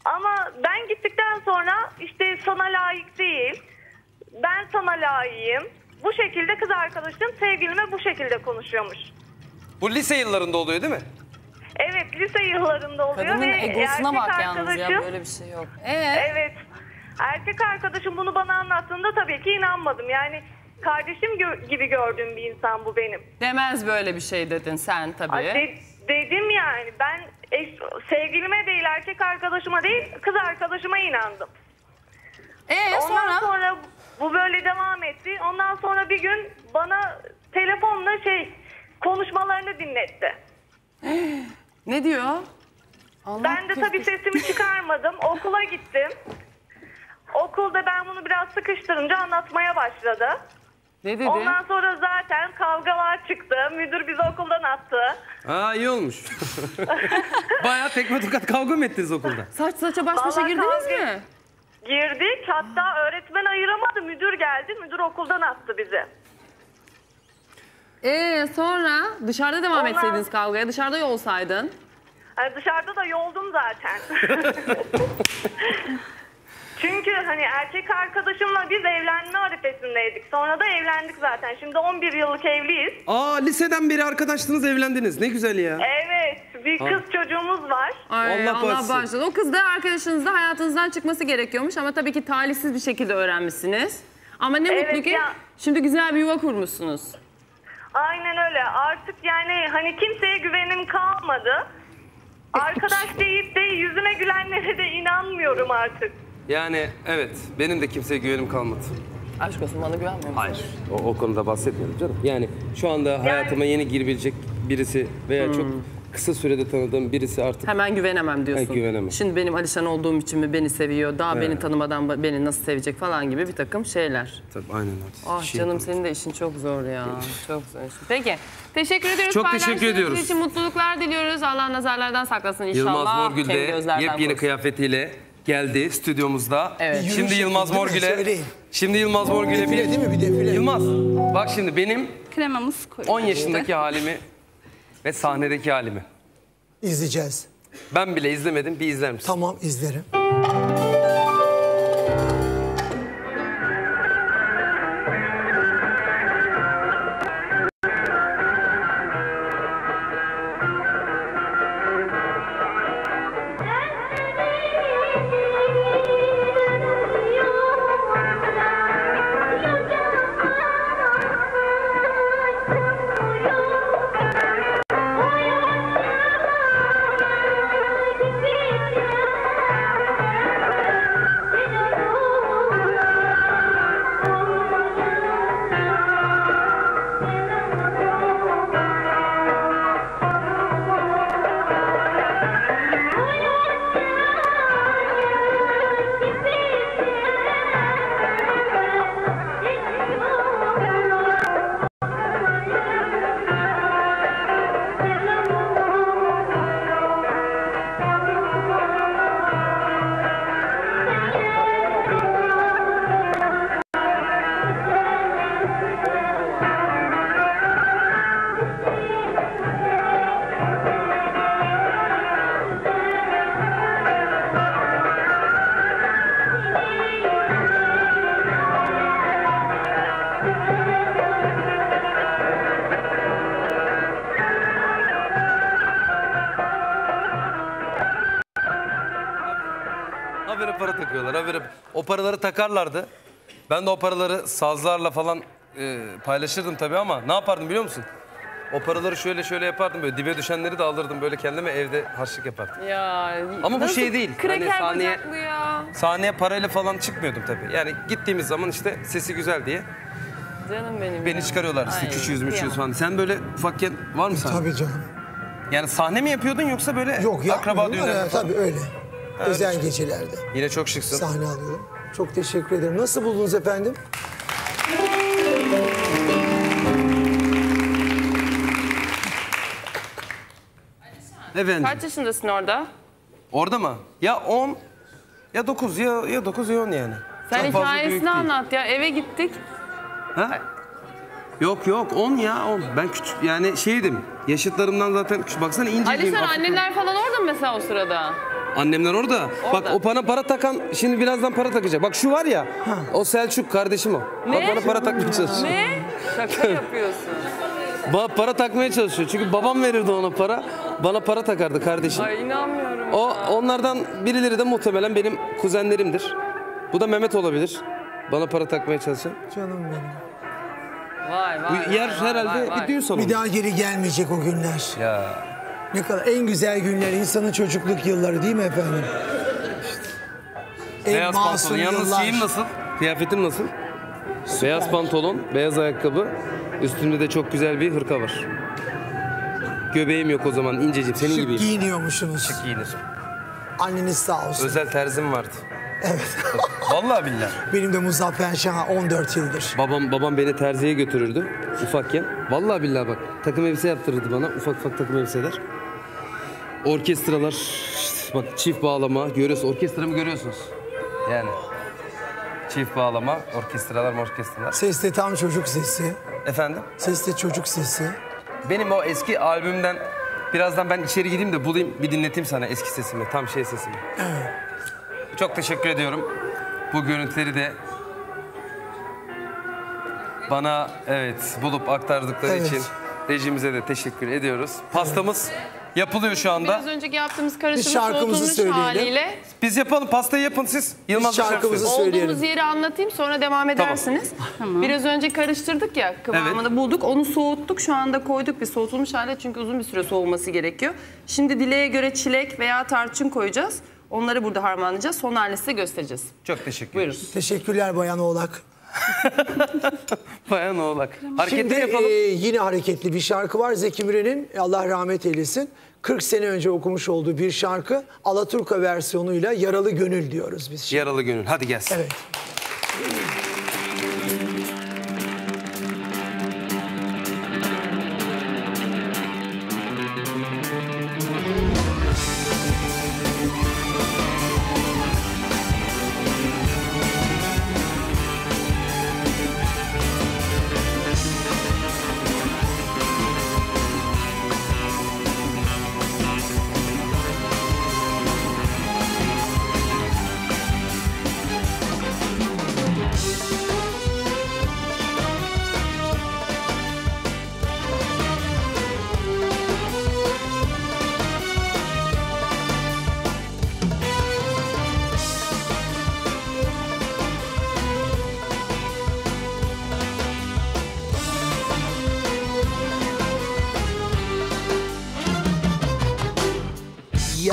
Ama ben gittikten sonra işte sana layık değil, ben sana layığım. Bu şekilde kız arkadaşım sevgilime bu şekilde konuşuyormuş. Bu lise yıllarında oluyor değil mi? Evet lise yıllarında oluyor Kadının ve egosuna erkek bak yalnız ya arkadaşım- böyle bir şey yok. Evet. Erkek arkadaşım bunu bana anlattığında tabii ki inanmadım. Yani kardeşim gö- gibi gördüğüm bir insan bu benim. Demez böyle bir şey dedin sen tabii. Ay, de- dedim yani ben eş- sevgilime değil erkek arkadaşıma değil kız arkadaşıma inandım. Ee, Ondan sonra? Bu böyle devam etti. Ondan sonra bir gün bana telefonla şey konuşmalarını dinletti. ne diyor? ben de tabii sesimi çıkarmadım. Okula gittim. Okulda ben bunu biraz sıkıştırınca anlatmaya başladı. Ne dedi? Ondan sonra zaten kavgalar çıktı. Müdür bizi okuldan attı. Aa iyi olmuş. Bayağı tekme tokat kavga mı ettiniz okulda? Saç saça baş başa Vallahi girdiniz kavga- mi? Girdik. Hatta öğretmen ayıramadı. Müdür geldi. Müdür okuldan attı bizi. Ee sonra dışarıda devam Ondan- etseydiniz kavgaya dışarıda yolsaydın. Yani dışarıda da yoldum zaten. Çünkü hani erkek arkadaşımla biz evlenme arifesindeydik. Sonra da evlendik zaten. Şimdi 11 yıllık evliyiz. Aa liseden beri arkadaştınız evlendiniz. Ne güzel ya. Evet. Bir kız çocuğumuz var. Ay, Allah Allah, bağışlasın. bağışlasın. O kız da arkadaşınız da hayatınızdan çıkması gerekiyormuş ama tabii ki talihsiz bir şekilde öğrenmişsiniz. Ama ne Evet, mutlu ki ya. şimdi güzel bir yuva kurmuşsunuz. Aynen öyle. Artık yani hani kimseye güvenim kalmadı. Arkadaş deyip de yüzüme gülenlere de inanmıyorum artık. Yani evet benim de kimseye güvenim kalmadı. Aşk olsun bana güvenmiyor musun? Hayır. O, o konuda bahsetmiyorum canım. Yani şu anda hayatıma yeni girebilecek birisi veya çok kısa sürede tanıdığım birisi artık Hemen güvenemem diyorsun. Ben güvenemem. Şimdi benim Alişan olduğum için mi beni seviyor, daha Evet. beni tanımadan ba- beni nasıl sevecek falan gibi bir takım şeyler. Tabii aynen öyle. Ah Şey canım senin de işin çok zor ya. Çok zor işin. Peki. Teşekkür ediyoruz. Çok teşekkür Paylaştığınız ediyoruz. için mutluluklar diliyoruz. Allah nazarlardan saklasın inşallah. Yılmaz Morgül Kendi de gözlerden yepyeni korusun. kıyafetiyle geldi stüdyomuzda. Evet. Şimdi Yılmaz? Morgül'e Söyleyin. Şimdi Yılmaz Morgül'e Defile bir değil mi? Bir defile. Yılmaz bak şimdi benim Kremamız koyu. 10 yaşındaki halimi ve sahnedeki halimi. İzleyeceğiz. Ben bile izlemedim. Bir izler misin? Tamam izlerim. O paraları takarlardı. Ben de o paraları sazlarla falan e, paylaşırdım tabii ama ne yapardım biliyor musun? O paraları şöyle şöyle yapardım böyle dibe düşenleri de alırdım böyle kendime evde harçlık yapardım. Ya, Ama bu şey değil. Kreker Hani sahneye- ya. Sahneye parayla falan çıkmıyordum tabii. Yani gittiğimiz zaman işte sesi güzel diye Canım benim beni ya. çıkarıyorlar işte Ay, küçüğüz müçüğüz kıyamam. falan. Sen böyle ufakken var mı sahne? Tabii canım. Yani sahne mi yapıyordun yoksa böyle Yok akraba yapmıyorum. düğünlerinde ama falan? Tabii öyle. Özel öyle. gecelerde Yine çok şıksın. sahne alıyorum. Çok teşekkür ederim. Nasıl buldunuz efendim? Efendim. Kaç yaşındasın orada? Orada mı? Ya 10 ya 9 ya ya 9 ya 10 yani. Sen Çok hikayesini anlat ya. Eve gittik. Ha? Yok yok 10 ya 10. Ben küçük yani şeydim. Yaşıtlarımdan zaten küçük. Baksana inceciyim. Alişan Afrika- anneler falan orada mı mesela o sırada? Annemler orada. Bak o bana para takan şimdi birazdan para takacak. Bak şu var ya. O Selçuk kardeşim o. Ne? Bak bana para takmaya çalışıyor. Ne? Şaka yapıyorsun. Bana para takmaya çalışıyor. Çünkü babam verirdi ona para. Bana para takardı kardeşim. Ay inanmıyorum. O onlardan birileri de muhtemelen benim kuzenlerimdir. Bu da Mehmet olabilir. Bana para takmaya çalışan. Canım benim. Vay vay. Bu yer vay, herhalde vay, vay. bir düğün salonu. Bir daha geri gelmeyecek o günler. Ya. Ne kadar en güzel günler insanın çocukluk yılları değil mi efendim? En Beyaz pantolon. Yalnız yıllar. şeyim nasıl? Kıyafetim nasıl? Beyaz pantolon, beyaz ayakkabı. Üstümde de çok güzel bir hırka var. Göbeğim yok o zaman incecik senin Şık gibiyim. giyiniyormuşsunuz. Şık giyinir. Anneniz sağ olsun. Özel terzim vardı. Evet. Vallahi billahi. Benim de Muzaffer Şah'a 14 yıldır. Babam babam beni terziye götürürdü ufakken. Vallahi billahi bak takım elbise yaptırırdı bana ufak ufak takım elbiseler. Orkestralar bak çift bağlama görüyorsun orkestramı görüyorsunuz. Yani çift bağlama orkestralar orkestralar. Ses de tam çocuk sesi. Efendim? Ses de çocuk sesi. Benim o eski albümden birazdan ben içeri gideyim de bulayım bir dinleteyim sana eski sesimi tam şey sesimi. Evet. Çok teşekkür ediyorum. Bu görüntüleri de bana evet bulup aktardıkları Evet. için rejimize de teşekkür ediyoruz. Pastamız yapılıyor şu anda. Biraz önceki yaptığımız karışımı şarkımızı soğutulmuş söyleyelim. haliyle. Biz yapalım pastayı yapın siz. Yılmaz şarkımızı Başar söylesin. Olduğumuz yeri anlatayım sonra devam edersiniz. Biraz önce karıştırdık ya kıvamını bulduk. Onu soğuttuk şu anda koyduk bir soğutulmuş hale çünkü uzun bir süre soğuması gerekiyor. Şimdi dileğe göre çilek veya tarçın koyacağız. Onları burada harmanlayacağız. Son halini size göstereceğiz. Çok teşekkür Buyurun. Teşekkürler Bayan Oğlak. Bayan Oğlak. Hareketli Şimdi yapalım. e, yine hareketli bir şarkı var Zeki Müren'in Allah rahmet eylesin. 40 sene önce okumuş olduğu bir şarkı Alaturka versiyonuyla Yaralı Gönül diyoruz biz. Yaralı gönül. Hadi gelsin. Evet.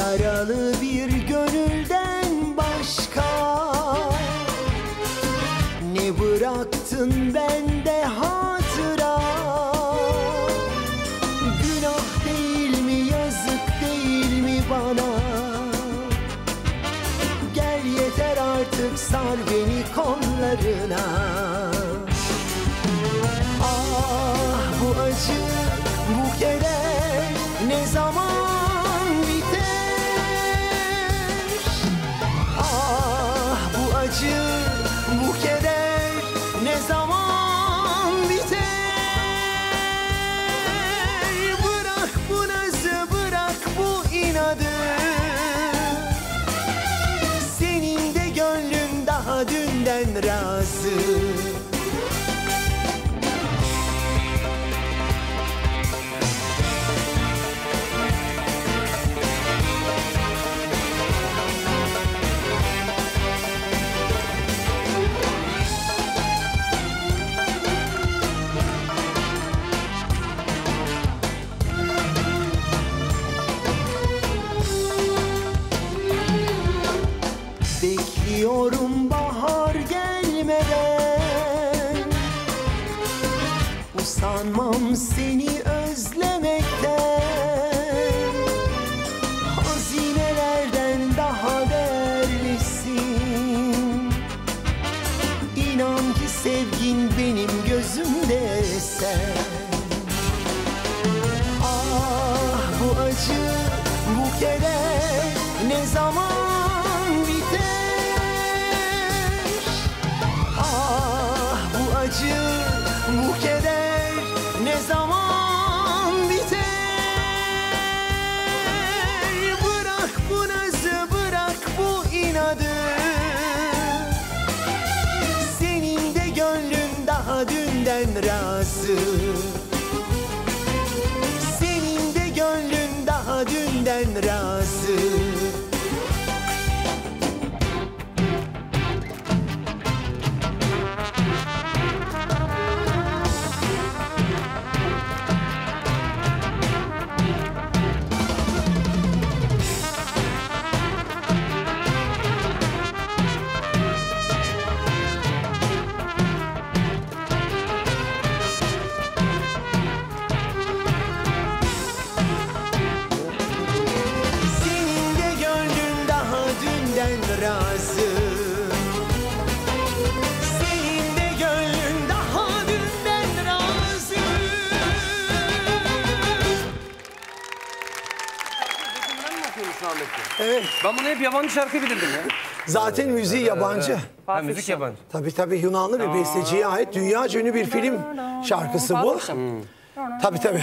Yaralı bir gönülden başka Ne bıraktın bende razı Ben bunu hep yabancı şarkı bilirdim ya. Zaten müziği yabancı. Ha, müzik yabancı. Tabii tabii Yunanlı bir besteciye ait dünya ünlü bir film şarkısı bu. Tabii tabii.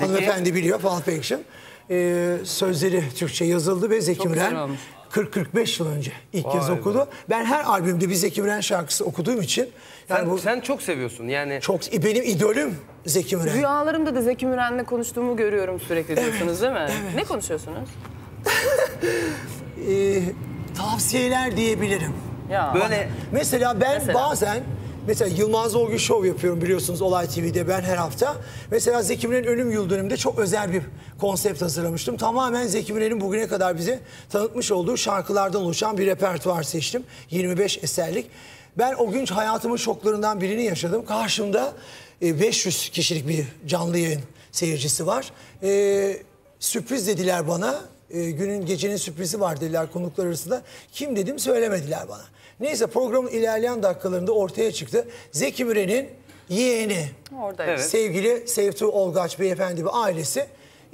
Hanımefendi biliyor Pulp Fiction. Ee, sözleri Türkçe yazıldı ve Zeki Müren olmuş. 40-45 yıl önce ilk Vay kez be. okudu. Ben her albümde bir Zeki Müren şarkısı okuduğum için yani Sen, bu sen çok seviyorsun yani. çok benim idolüm Zeki Müren. Rüyalarımda da Zeki Müren'le konuştuğumu görüyorum sürekli diyorsunuz değil mi? Ne konuşuyorsunuz? Ee, tavsiyeler diyebilirim. Ya. Böyle mesela ben Mesela? bazen mesela Yılmaz Olgu Show yapıyorum biliyorsunuz Olay TV'de ben her hafta. Mesela Zeki Müren'in ölüm yıl dönümünde çok özel bir konsept hazırlamıştım. Tamamen Zeki Müren'in bugüne kadar bize tanıtmış olduğu şarkılardan oluşan bir repertuar seçtim. 25 eserlik. Ben o gün hayatımın şoklarından birini yaşadım. Karşımda e, 500 kişilik bir canlı yayın seyircisi var. E, sürpriz dediler bana. E, günün gecenin sürprizi var dediler konuklar arasında. Kim dedim söylemediler bana. Neyse programın ilerleyen dakikalarında ortaya çıktı. Zeki Müren'in yeğeni. Oradaydı. Evet. Sevgili Seyftu Olgaç Beyefendi ve ailesi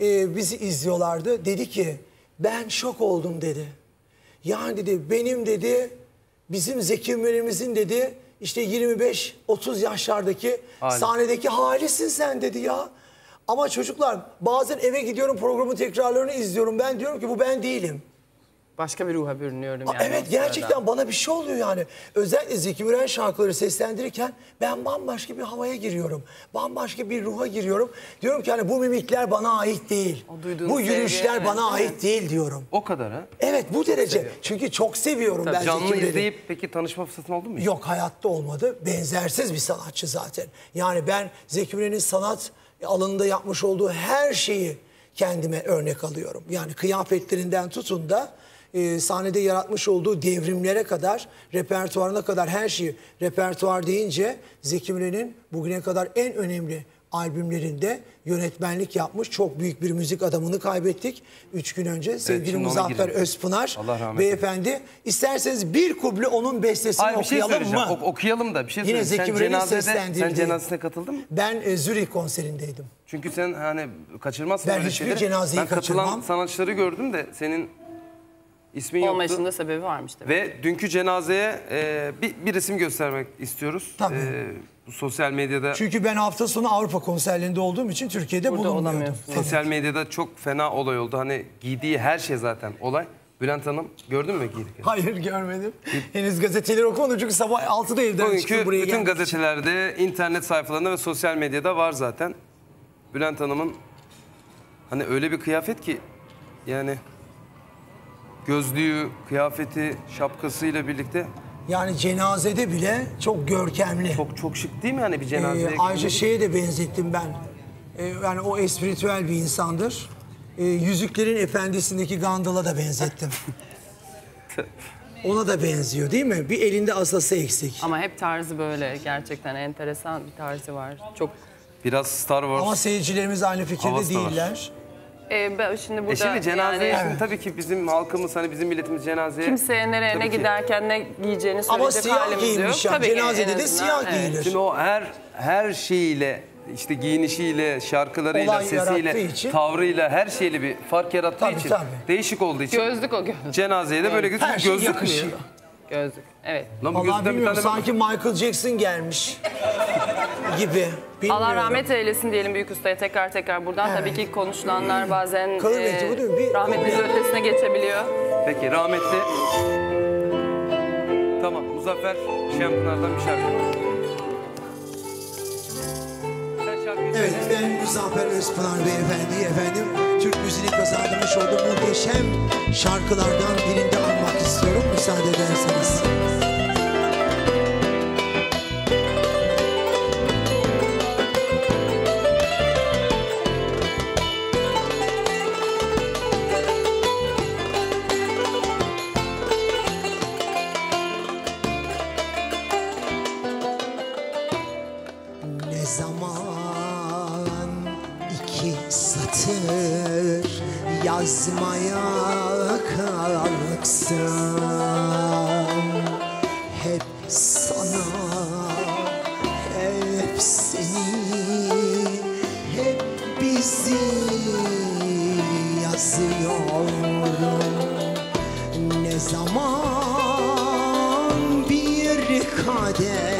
e, bizi izliyorlardı. Dedi ki ben şok oldum dedi. Yani dedi benim dedi bizim Zeki Müren'imizin dedi işte 25-30 yaşlardaki Hali. sahnedeki halisin sen dedi ya. Ama çocuklar bazen eve gidiyorum programın tekrarlarını izliyorum. Ben diyorum ki bu ben değilim. Başka bir ruha bürünüyorum Aa, yani. evet gerçekten sırada. bana bir şey oluyor yani. Özellikle Zeki Müren şarkıları seslendirirken ben bambaşka bir havaya giriyorum. Bambaşka bir ruha giriyorum. Diyorum ki hani bu mimikler bana ait değil. Bu sevgi, yürüyüşler evet, bana evet. ait değil diyorum. O kadar ha? Evet bu derece. Çünkü çok seviyorum Tabii ben canlı Zeki Müren'i. izleyip peki tanışma fırsatın oldu mu? hiç? Yok hayatta olmadı. Benzersiz bir sanatçı zaten. Yani ben Zeki Müren'in sanat alanında yapmış olduğu her şeyi kendime örnek alıyorum. Yani kıyafetlerinden tutun da e, sahnede yaratmış olduğu devrimlere kadar, repertuarına kadar her şeyi. Repertuar deyince Zeki Müren'in bugüne kadar en önemli albümlerinde yönetmenlik yapmış çok büyük bir müzik adamını kaybettik. Üç gün önce sevgili ona Muzaffer. Özpınar beyefendi. İsterseniz bir kuble onun bestesini Hayır şey okuyalım söyleyeceğim. mı? Ok- okuyalım da bir şey Yine söyleyeyim. Zeki sen Müren'in cenazede, sen seslendirdiği. cenazesine katıldın mı? Ben e, Zürih konserindeydim. Çünkü sen hani kaçırmazsın Ben hiçbir şeyleri. cenazeyi ben katılan kaçırmam. sanatçıları gördüm de senin ismin da sebebi varmış tabii. Ve dünkü cenazeye e, bir, bir resim göstermek istiyoruz. Tabii. E, sosyal medyada Çünkü ben hafta sonu Avrupa konserlerinde olduğum için Türkiye'de Burada bulunmuyordum. sosyal medyada çok fena olay oldu. Hani giydiği her şey zaten olay. Bülent Hanım gördün mü giydik? Hayır görmedim. Henüz gazeteleri okumadım çünkü sabah 6'da evden çıktım Bugünkü buraya bütün gazetelerde, internet sayfalarında ve sosyal medyada var zaten. Bülent Hanım'ın hani öyle bir kıyafet ki yani gözlüğü, kıyafeti, şapkasıyla birlikte Yani cenazede bile çok görkemli. çok çok şık değil mi yani bir cenazeye? Ee, ayrıca şeye de benzettim ben. Ee, yani o espritüel bir insandır. Ee, Yüzüklerin Efendisi'ndeki Gandalf'a da benzettim. Ona da benziyor değil mi? Bir elinde asası eksik. Ama hep tarzı böyle gerçekten enteresan bir tarzı var. Çok Biraz Star Wars. Ama seyircilerimiz aynı fikirde Havası da var. Değiller. e, ben şimdi burada E şimdi cenazeye yani şimdi tabii ki bizim halkımız hani bizim milletimiz cenazeye kimseye nereye ne giderken ne giyeceğini Ama söyleyecek siyah halimiz yok. giymiş ya. Tabii Cenazede en de siyah evet. giyilir. Şimdi o her her şeyiyle işte giyinişiyle, şarkılarıyla, Olay sesiyle, için. tavrıyla her şeyle bir fark yarattığı Tabii, için, tabii. değişik olduğu için Gözlük o gözlük. cenazeye de böyle gözüküyor. Her şey Gözlük yakışıyor. Gözlük. Evet. Lan bu Vallahi bir bilmiyorum tane sanki Michael Jackson gelmiş gibi. Bilmiyorum. Allah rahmet eylesin diyelim büyük ustaya tekrar tekrar buradan. Tabii ki konuşulanlar bazen Kalın e, mektubu değil mi? Bir- rahmetin ötesine geçebiliyor. Peki rahmetli. Tamam Muzaffer Şempınar'dan bir şarkı. Sen şarkıyı Evet söyle. ben Muzaffer Özpınar Beyefendi efendim Türk müziğini kazandırmış olduğu muhteşem şarkılardan birinde anmak istiyorum müsaade ederseniz. Bizi yazıyorum Ne zaman bir kadeh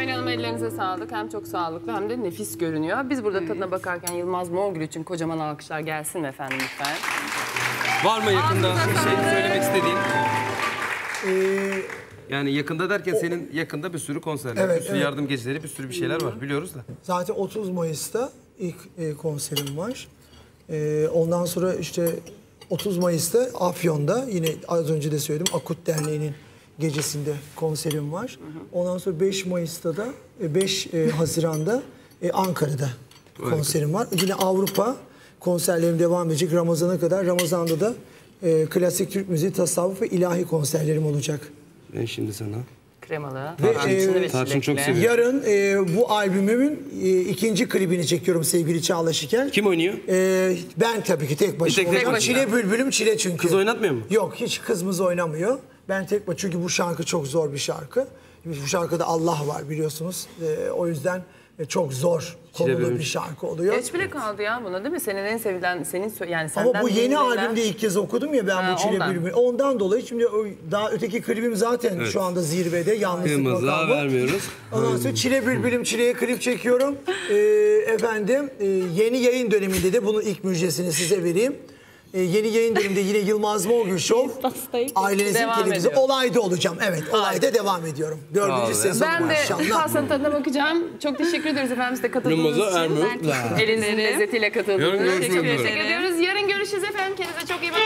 Pervin Hanım ellerinize sağlık. Hem çok sağlıklı hem de nefis görünüyor. Biz burada tadına bakarken Yılmaz Morgül için kocaman alkışlar gelsin efendim lütfen. Var mı yakında Ağzınıza bir şey söylemek istediğin? Ee, Yani yakında derken senin yakında bir sürü konserler, Evet, bir sürü evet. yardım geceleri, bir sürü bir şeyler var biliyoruz da. Zaten 30 Mayıs'ta ilk e, konserim var. E, ondan sonra işte 30 Mayıs'ta Afyon'da yine az önce de söyledim Akut Derneği'nin gecesinde konserim var. Ondan sonra 5 Mayıs'ta da e, 5 e, Haziran'da e, Ankara'da konserim var. Yine Avrupa konserlerim devam edecek Ramazan'a kadar. Ramazan'da da e, klasik Türk müziği, tasavvuf ve ilahi konserlerim olacak. Ben şimdi sana. Kremalı. Ve e, ve çilekli. yarın e, bu albümümün e, ikinci klibini çekiyorum sevgili Çağla Şikel. Kim oynuyor? E, ben tabii ki tek başıma. tek- tek oynayacağım. başına. Çile bülbülüm çile çünkü. Kız oynatmıyor mu? Yok hiç kızımız oynamıyor. Ben tek başıma çünkü bu şarkı çok zor bir şarkı. Bu şarkıda Allah var biliyorsunuz. E, o yüzden e, çok zor konulu bir şarkı oluyor. Geç bile kaldı ya buna değil mi? Senin en sevilen, senin yani senden Ama bu yeni dinlenilen- albümde ilk kez okudum ya ben Ha, bu Çile ondan. Ondan dolayı şimdi o- daha öteki klibim zaten Evet. şu anda zirvede. Yalnızlık Kırmızı vermiyoruz. Ondan sonra Çile Bülbülüm Çile'ye klip çekiyorum. Ee, efendim e, yeni yayın döneminde de bunun ilk müjdesini size vereyim. Ee, yeni yayın döneminde yine Yılmaz Morgül Show. Ailenizin Devam televizyonu. Olayda olacağım. Evet olayda devam ediyorum. Dördüncü sezon Ben de maşallah. pastanın tadına bakacağım. Çok teşekkür ederiz efendim size katıldığınız Yılmaz'a için. ermiyor. Elinizin lezzetiyle katıldığınız için. görüşmek Teşekkür üzere. teşekkür ediyoruz. Yarın görüşürüz efendim. Kendinize çok iyi bakın.